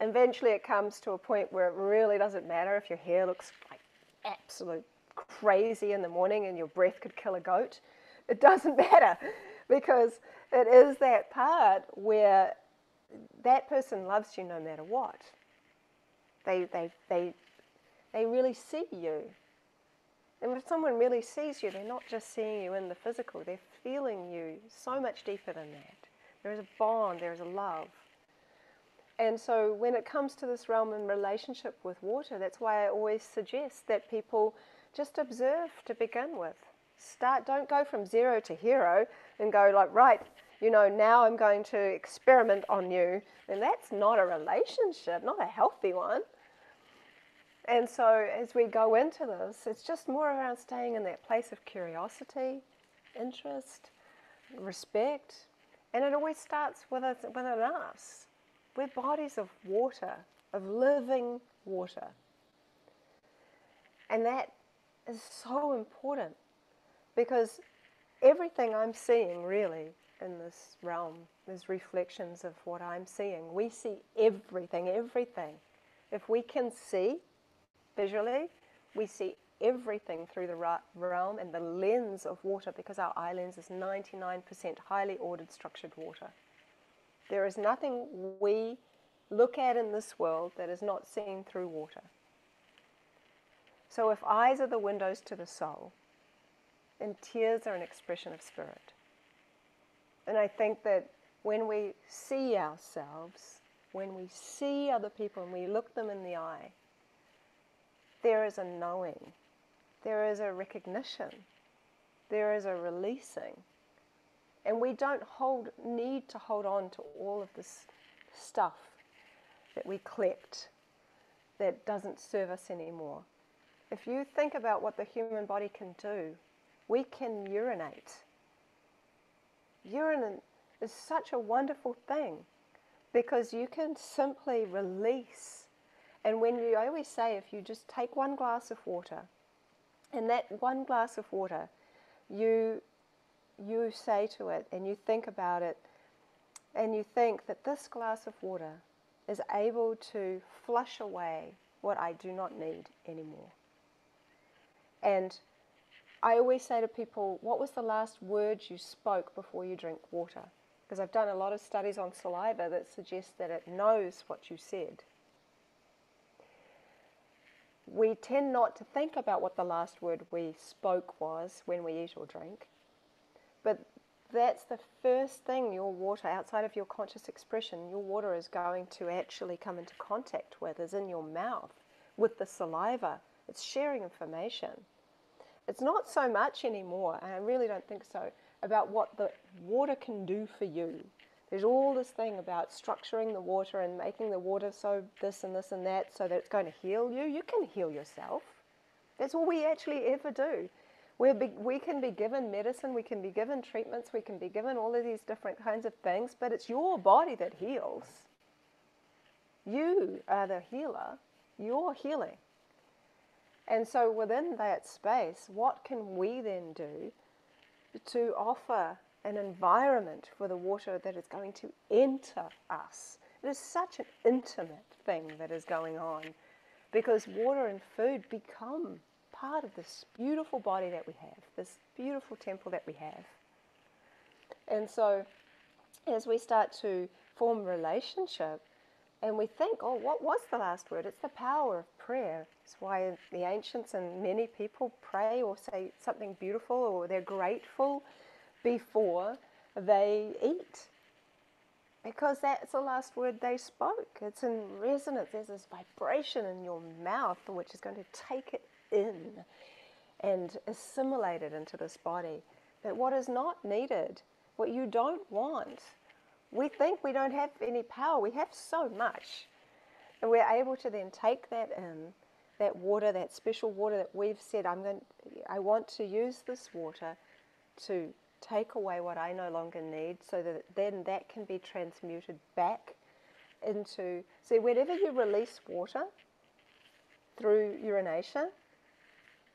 Eventually, it comes to a point where it really doesn't matter if your hair looks like absolute crazy in the morning and your breath could kill a goat. It doesn't matter because it is that part where that person loves you no matter what. They, they, they, they really see you. And if someone really sees you, they're not just seeing you in the physical, they're feeling you so much deeper than that. There is a bond, there is a love. And so when it comes to this realm in relationship with water, that's why I always suggest that people just observe to begin with. Start, don't go from zero to hero and go like, right, you know, now I'm going to experiment on you. And that's not a relationship, not a healthy one. And so as we go into this, it's just more around staying in that place of curiosity, interest, respect. And it always starts with us, within us. We're bodies of water, of living water. And that is so important because everything I'm seeing really in this realm is reflections of what I'm seeing. We see everything, everything. If we can see visually, we see everything through the realm and the lens of water because our eye lens is 99% highly ordered structured water. There is nothing we look at in this world that is not seen through water. So if eyes are the windows to the soul, and tears are an expression of spirit. And I think that when we see ourselves, when we see other people and we look them in the eye, there is a knowing, there is a recognition, there is a releasing. And we don't hold, need to hold on to all of this stuff that we collect that doesn't serve us anymore. If you think about what the human body can do, we can urinate. Urine is such a wonderful thing because you can simply release. And when you I always say, if you just take one glass of water, and that one glass of water, you you say to it and you think about it, and you think that this glass of water is able to flush away what I do not need anymore. And I always say to people, what was the last word you spoke before you drink water? Because I've done a lot of studies on saliva that suggest that it knows what you said. We tend not to think about what the last word we spoke was when we eat or drink, but that's the first thing your water, outside of your conscious expression, your water is going to actually come into contact with, is in your mouth with the saliva. It's sharing information. It's not so much anymore, and I really don't think so, about what the water can do for you. There's all this thing about structuring the water and making the water so this and this and that so that it's going to heal you. You can heal yourself. That's all we actually ever do. Be, we can be given medicine, we can be given treatments, we can be given all of these different kinds of things, but it's your body that heals. You are the healer, you're healing. And so within that space, what can we then do to offer an environment for the water that is going to enter us? It is such an intimate thing that is going on because water and food become part of this beautiful body that we have, this beautiful temple that we have. And so, as we start to form relationship, and we think, oh, what was the last word? It's the power of prayer. It's why the ancients and many people pray or say something beautiful or they're grateful before they eat. Because that's the last word they spoke. It's in resonance. There's this vibration in your mouth which is going to take it in and assimilate it into this body. But what is not needed, what you don't want, we think we don't have any power. We have so much. And we're able to then take that in, that water, that special water that we've said, I'm going, I want to use this water to take away what I no longer need so that then that can be transmuted back into. See, whenever you release water through urination,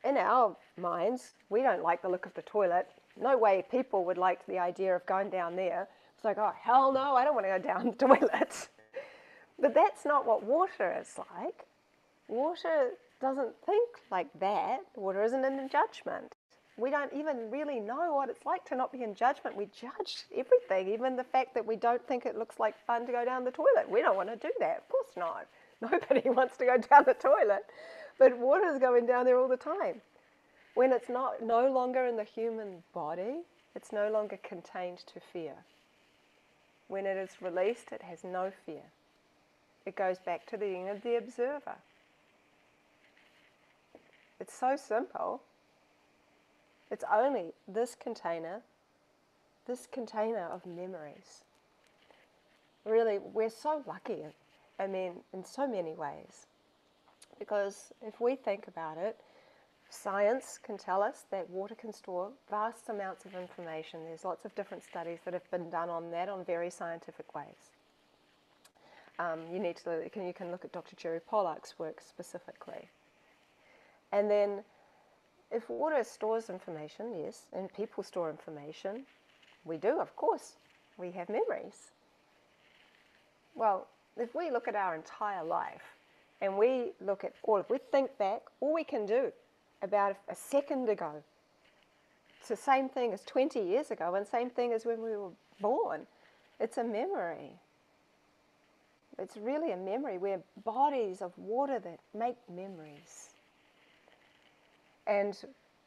in our minds, we don't like the look of the toilet. No way people would like the idea of going down there. It's like, oh, hell no, I don't want to go down the toilet. But that's not what water is like. Water doesn't think like that. Water isn't in judgment. We don't even really know what it's like to not be in judgment. We judge everything, even the fact that we don't think it looks like fun to go down the toilet. We don't want to do that. Of course not. Nobody wants to go down the toilet. But water is going down there all the time. When it's not no longer in the human body, it's no longer contained to fear. When it is released, it has no fear. It goes back to the being of the observer. It's so simple. It's only this container, this container of memories. Really, we're so lucky, I mean, in so many ways. Because if we think about it, science can tell us that water can store vast amounts of information. There's lots of different studies that have been done on that on very scientific ways. Um, you need to you can, you can look at Dr. Jerry Pollack's work specifically. And then if water stores information, yes, and people store information, we do, of course. We have memories. Well, if we look at our entire life, and we look at all, if we think back, all we can do about a second ago, it's the same thing as 20 years ago and same thing as when we were born. It's a memory. It's really a memory. We're bodies of water that make memories. And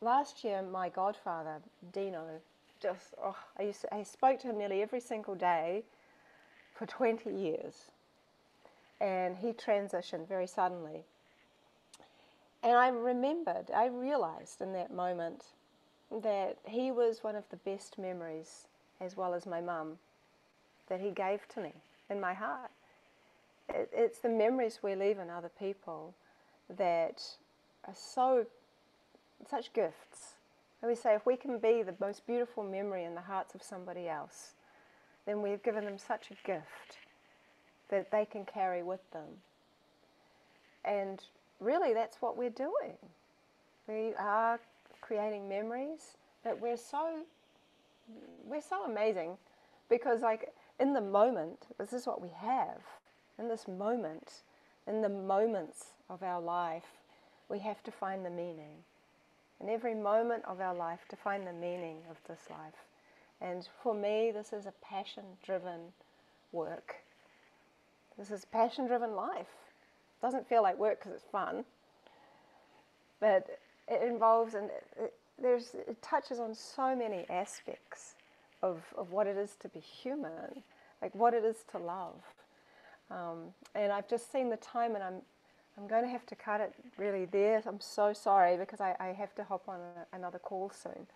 last year, my godfather, Dino, just, oh, I, used to, I spoke to him nearly every single day for 20 years and he transitioned very suddenly. And I remembered, I realized in that moment that he was one of the best memories, as well as my mum, that he gave to me in my heart. It, it's the memories we leave in other people that are so, such gifts. And we say if we can be the most beautiful memory in the hearts of somebody else, then we've given them such a gift that they can carry with them. And really, that's what we're doing. We are creating memories, but we're so we're so amazing because, like, in the moment, this is what we have. In this moment, in the moments of our life, we have to find the meaning. In every moment of our life, to find the meaning of this life. And for me, this is a passion driven work. This is passion driven life. It doesn't feel like work because it's fun, but it involves and it, there's, it touches on so many aspects of, of what it is to be human, like what it is to love. Um, and I've just seen the time and I'm, I'm going to have to cut it really there. I'm so sorry because I, I have to hop on a, another call soon.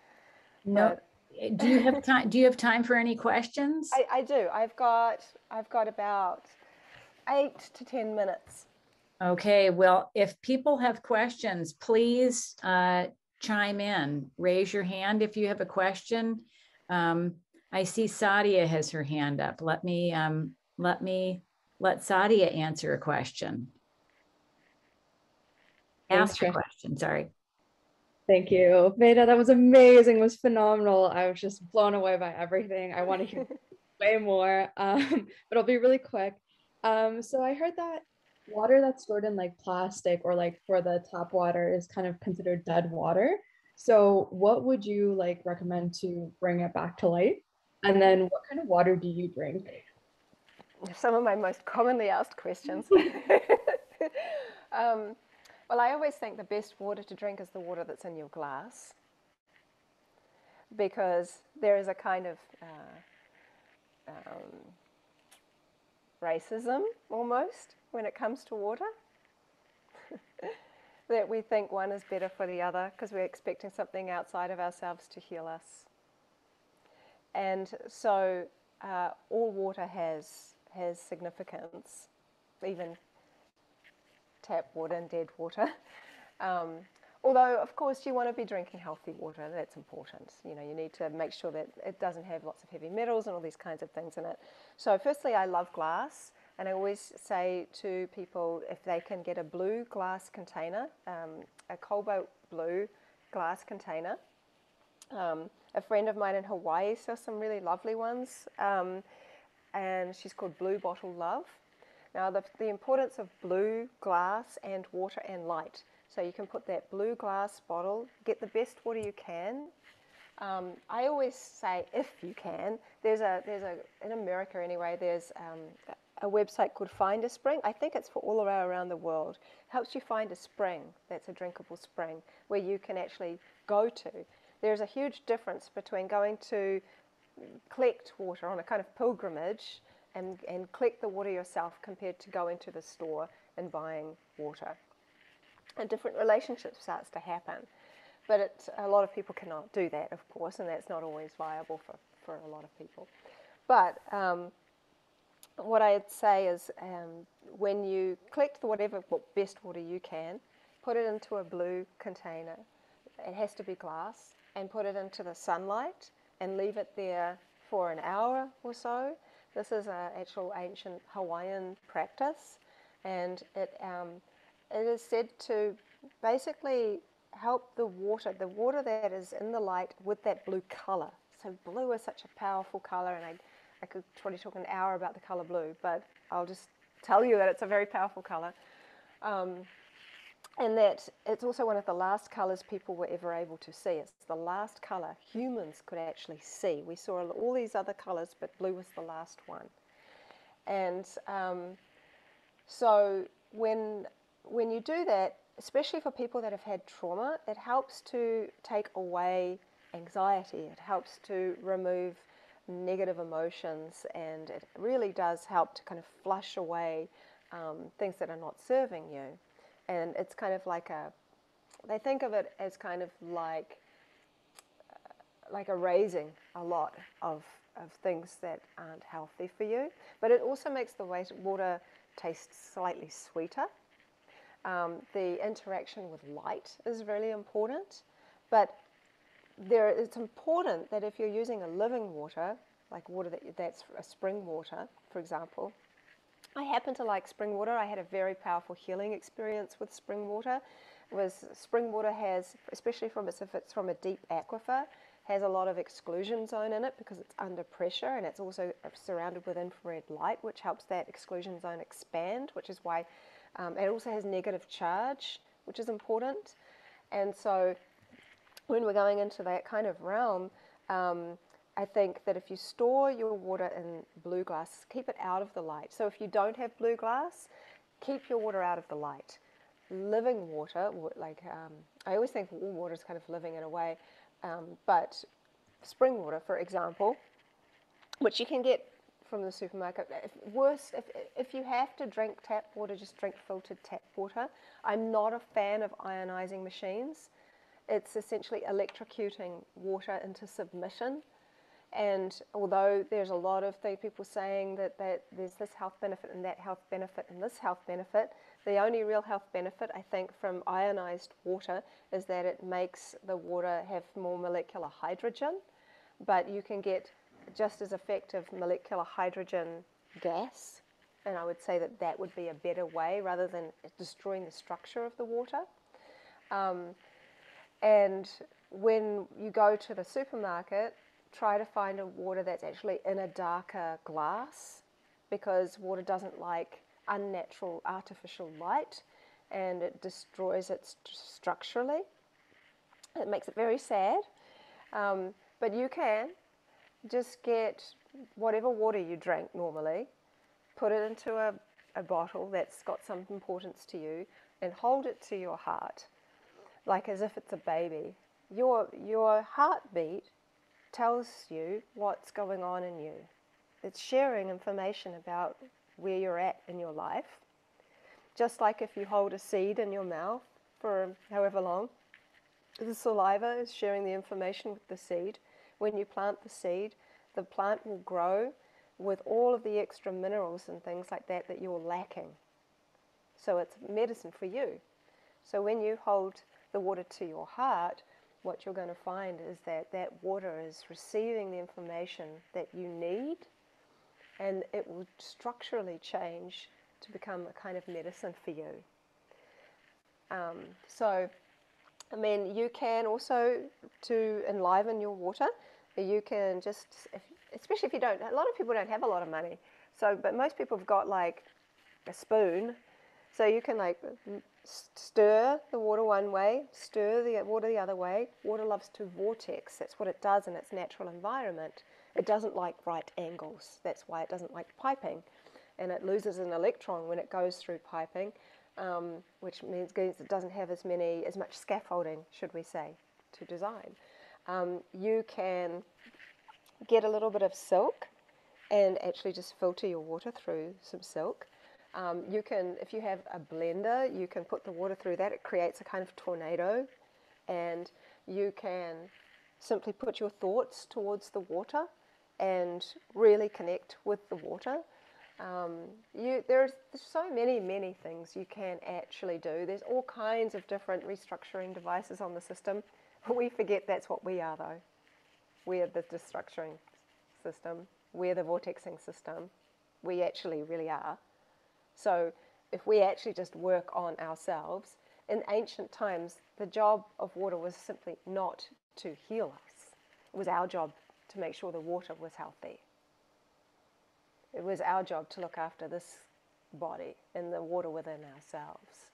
No. But, do you have time? Do you have time for any questions? I, I do. I've got I've got about eight to 10 minutes. Okay, well, if people have questions, please uh, chime in. Raise your hand if you have a question. Um, I see Sadia has her hand up. Let me um, let me let Sadia answer a question. Ask a question. Sorry. Thank you, Veda. That was amazing. It was phenomenal. I was just blown away by everything. I want to hear way more, um, but I'll be really quick. Um, so I heard that water that's stored in like plastic or like for the tap water is kind of considered dead water. So what would you like recommend to bring it back to life? And then what kind of water do you drink? Some of my most commonly asked questions. um, well, I always think the best water to drink is the water that's in your glass because there is a kind of uh, um, racism almost when it comes to water. that we think one is better for the other because we're expecting something outside of ourselves to heal us. And so uh, all water has, has significance, even tap water and dead water. Um, although, of course, you want to be drinking healthy water. That's important. You know, you need to make sure that it doesn't have lots of heavy metals and all these kinds of things in it. So, firstly, I love glass. And I always say to people if they can get a blue glass container, um, a cobalt blue glass container. Um, a friend of mine in Hawaii saw some really lovely ones, um, and she's called Blue Bottle Love. Now, the, the importance of blue glass and water and light. So you can put that blue glass bottle, get the best water you can. Um, I always say, if you can, there's a, there's a, in America anyway, there's um, a website called Find a Spring. I think it's for all around the world. Helps you find a spring that's a drinkable spring where you can actually go to. There's a huge difference between going to collect water on a kind of pilgrimage and, and collect the water yourself compared to going to the store and buying water. A different relationship starts to happen. But a lot of people cannot do that, of course, and that's not always viable for, for a lot of people. But um, what I'd say is um, when you collect the whatever what best water you can, put it into a blue container. It has to be glass, and put it into the sunlight and leave it there for an hour or so this is an actual ancient Hawaiian practice, and it, um, it is said to basically help the water, the water that is in the light with that blue color. So blue is such a powerful color, and I, I could probably talk an hour about the color blue, but I'll just tell you that it's a very powerful color. Um, and that it's also one of the last colours people were ever able to see. It's the last colour humans could actually see. We saw all these other colours, but blue was the last one. And um, so when when you do that, especially for people that have had trauma, it helps to take away anxiety. It helps to remove negative emotions, and it really does help to kind of flush away um, things that are not serving you and it's kind of like a they think of it as kind of like like erasing a lot of of things that aren't healthy for you but it also makes the water taste slightly sweeter. Um, the interaction with light is really important but there, it's important that if you're using a living water like water that, that's a spring water for example I happen to like spring water. I had a very powerful healing experience with spring water. Was spring water has, especially from if it's from a deep aquifer, has a lot of exclusion zone in it because it's under pressure and it's also surrounded with infrared light, which helps that exclusion zone expand, which is why um, it also has negative charge, which is important. And so when we're going into that kind of realm, um, I think that if you store your water in blue glass, keep it out of the light. So if you don't have blue glass, keep your water out of the light. Living water, like um, I always think all water is kind of living in a way, um, but spring water, for example, which you can get from the supermarket. If, worse, if, if you have to drink tap water, just drink filtered tap water. I'm not a fan of ionizing machines. It's essentially electrocuting water into submission and although there's a lot of people saying that, that there's this health benefit and that health benefit and this health benefit, the only real health benefit I think from ionized water is that it makes the water have more molecular hydrogen, but you can get just as effective molecular hydrogen gas, and I would say that that would be a better way rather than destroying the structure of the water. Um, and when you go to the supermarket, try to find a water that's actually in a darker glass because water doesn't like unnatural artificial light and it destroys it st- structurally. It makes it very sad. Um, but you can just get whatever water you drink normally, put it into a, a bottle that's got some importance to you, and hold it to your heart, like as if it's a baby. Your, your heartbeat tells you what's going on in you. It's sharing information about where you're at in your life. Just like if you hold a seed in your mouth for however long, the saliva is sharing the information with the seed. When you plant the seed, the plant will grow with all of the extra minerals and things like that that you're lacking. So it's medicine for you. So when you hold the water to your heart, what you're going to find is that that water is receiving the information that you need and it will structurally change to become a kind of medicine for you. Um, so, I mean, you can also, to enliven your water, you can just, especially if you don't, a lot of people don't have a lot of money. So, but most people have got like a spoon. So you can like stir the water one way, stir the water the other way. Water loves to vortex. That's what it does in its natural environment. It doesn't like right angles. That's why it doesn't like piping. And it loses an electron when it goes through piping, um, which means it doesn't have as many, as much scaffolding, should we say, to design. Um, you can get a little bit of silk and actually just filter your water through some silk. Um, you can, if you have a blender, you can put the water through that. It creates a kind of tornado, and you can simply put your thoughts towards the water and really connect with the water. Um, you, there's, there's so many, many things you can actually do. There's all kinds of different restructuring devices on the system. We forget that's what we are, though. We're the destructuring system. We're the vortexing system. We actually really are. So if we actually just work on ourselves, in ancient times, the job of water was simply not to heal us. It was our job to make sure the water was healthy. It was our job to look after this body and the water within ourselves.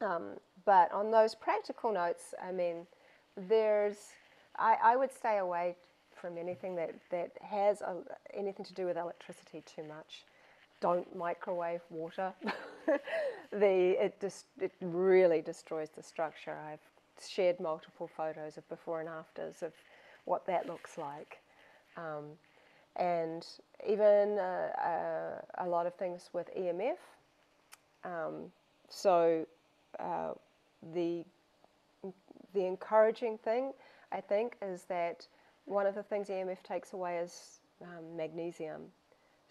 Um, but on those practical notes, I mean, there's, I, I would stay away from anything that, that has a, anything to do with electricity too much don't microwave water. the, it, just, it really destroys the structure. I've shared multiple photos of before and afters of what that looks like. Um, and even uh, uh, a lot of things with EMF. Um, so uh, the the encouraging thing, I think, is that one of the things EMF takes away is um, magnesium.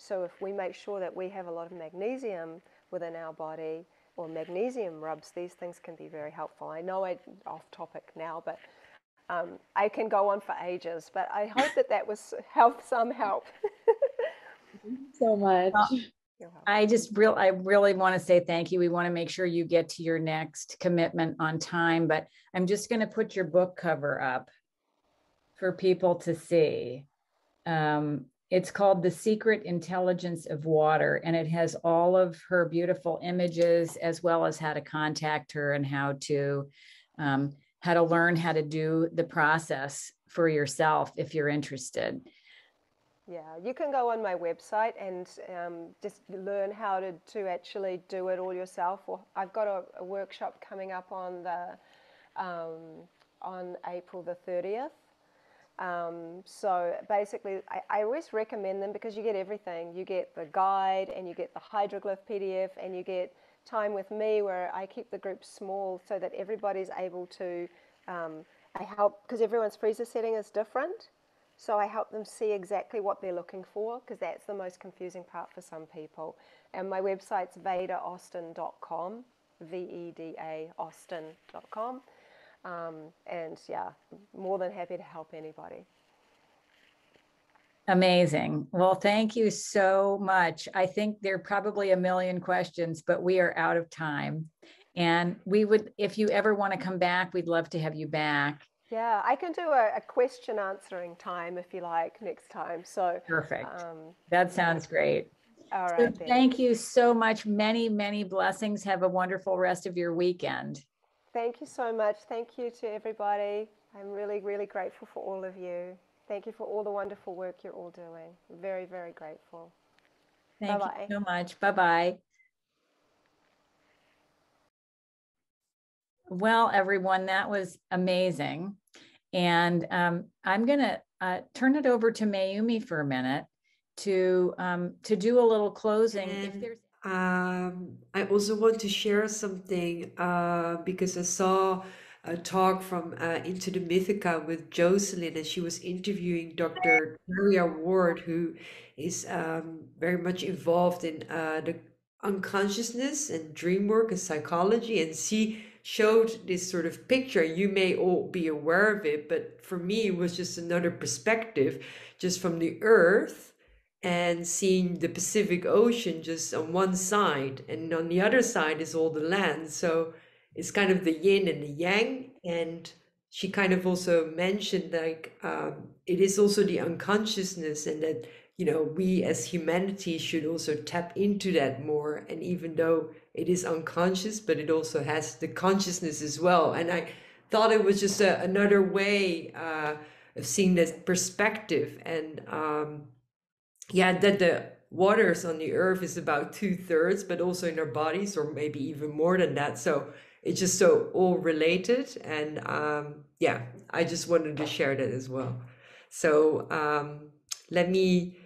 So if we make sure that we have a lot of magnesium within our body or magnesium rubs, these things can be very helpful. I know I'm off topic now, but um, I can go on for ages. But I hope that that was help some help. so much. I just real I really want to say thank you. We want to make sure you get to your next commitment on time, but I'm just going to put your book cover up for people to see. Um, it's called The Secret Intelligence of Water, and it has all of her beautiful images as well as how to contact her and how to um, how to learn how to do the process for yourself if you're interested. Yeah, you can go on my website and um, just learn how to, to actually do it all yourself. Or I've got a, a workshop coming up on the um, on April the 30th um, so basically, I, I, always recommend them because you get everything. You get the guide, and you get the hydroglyph PDF, and you get time with me where I keep the group small so that everybody's able to. Um, I help because everyone's freezer setting is different. So I help them see exactly what they're looking for because that's the most confusing part for some people. And my website's vedaaustin.com, V E D A Austin.com. Um, and yeah, more than happy to help anybody. Amazing. Well, thank you so much. I think there are probably a million questions, but we are out of time. And we would, if you ever want to come back, we'd love to have you back. Yeah, I can do a, a question answering time if you like next time. So perfect. Um, that sounds great. All right. So thank you so much. Many, many blessings. Have a wonderful rest of your weekend. Thank you so much. Thank you to everybody. I'm really, really grateful for all of you. Thank you for all the wonderful work you're all doing. Very, very grateful. Thank Bye-bye. you so much. Bye bye. Well, everyone, that was amazing. And um, I'm going to uh, turn it over to Mayumi for a minute to um, to do a little closing. And, if there's um, I also want to share something uh, because I saw a talk from uh, Into the Mythica with Jocelyn, and she was interviewing Dr. Maria Ward, who is um, very much involved in uh, the unconsciousness and dream work and psychology. And she showed this sort of picture. You may all be aware of it, but for me, it was just another perspective, just from the earth and seeing the Pacific Ocean just on one side, and on the other side is all the land. So it's kind of the yin and the yang. And she kind of also mentioned like um, it is also the unconsciousness and that you know we as humanity should also tap into that more. And even though it is unconscious but it also has the consciousness as well. And i thought it was just a, another way uh, of seeing this perspective. And um, yeah that the waters on the earth is about two-thirds but also in our bodies or maybe even more than that. So it's just so all related and um, yeah i just wanted to share that as well. So um, let me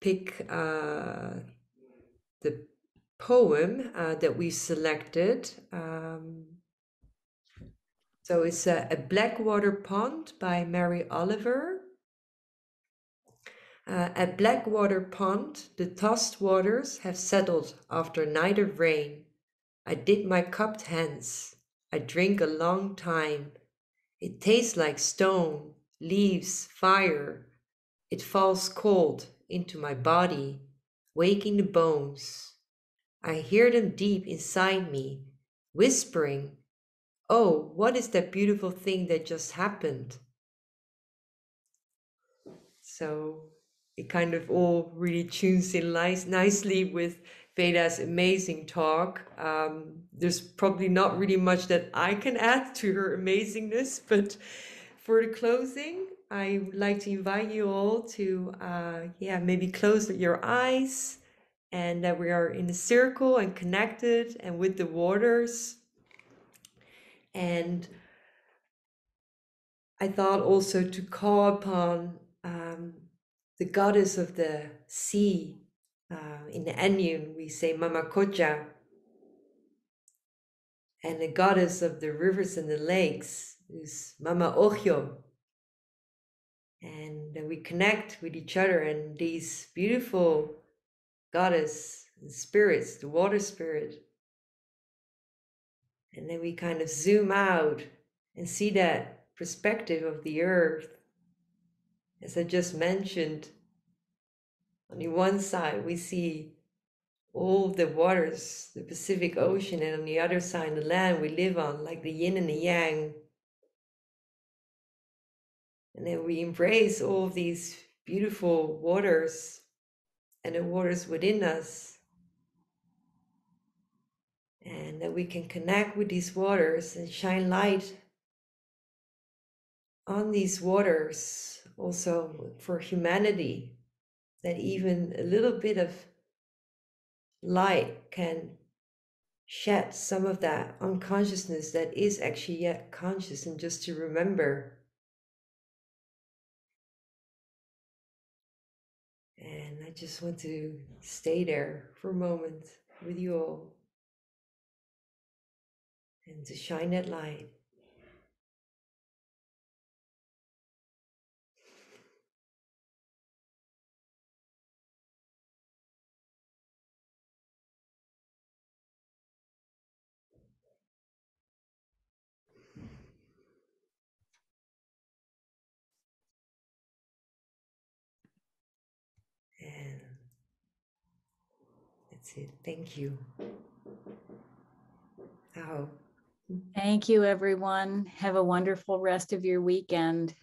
pick uh, the poem uh, that we selected um, so it's a blackwater pond by mary oliver uh, at Blackwater Pond, the tossed waters have settled after a night of rain. I dip my cupped hands. I drink a long time. It tastes like stone, leaves, fire. It falls cold into my body, waking the bones. I hear them deep inside me, whispering, Oh, what is that beautiful thing that just happened? So it kind of all really tunes in nice, nicely with Veda's amazing talk. Um, there's probably not really much that I can add to her amazingness, but for the closing, I would like to invite you all to, uh, yeah, maybe close your eyes and that we are in a circle and connected and with the waters. And I thought also to call upon the goddess of the sea uh, in the Anyun, we say Mama Koja, and the goddess of the rivers and the lakes is Mama Ohyo. And we connect with each other and these beautiful goddess and spirits, the water spirit. And then we kind of zoom out and see that perspective of the earth. As I just mentioned, on the one side, we see all the waters, the Pacific Ocean, and on the other side, the land we live on, like the yin and the yang. And then we embrace all these beautiful waters and the waters within us. And that we can connect with these waters and shine light on these waters also for humanity that even a little bit of light can shed some of that unconsciousness that is actually yet conscious and just to remember and i just want to stay there for a moment with you all. And to shine that light That's it. Thank you. Oh. Thank you, everyone. Have a wonderful rest of your weekend.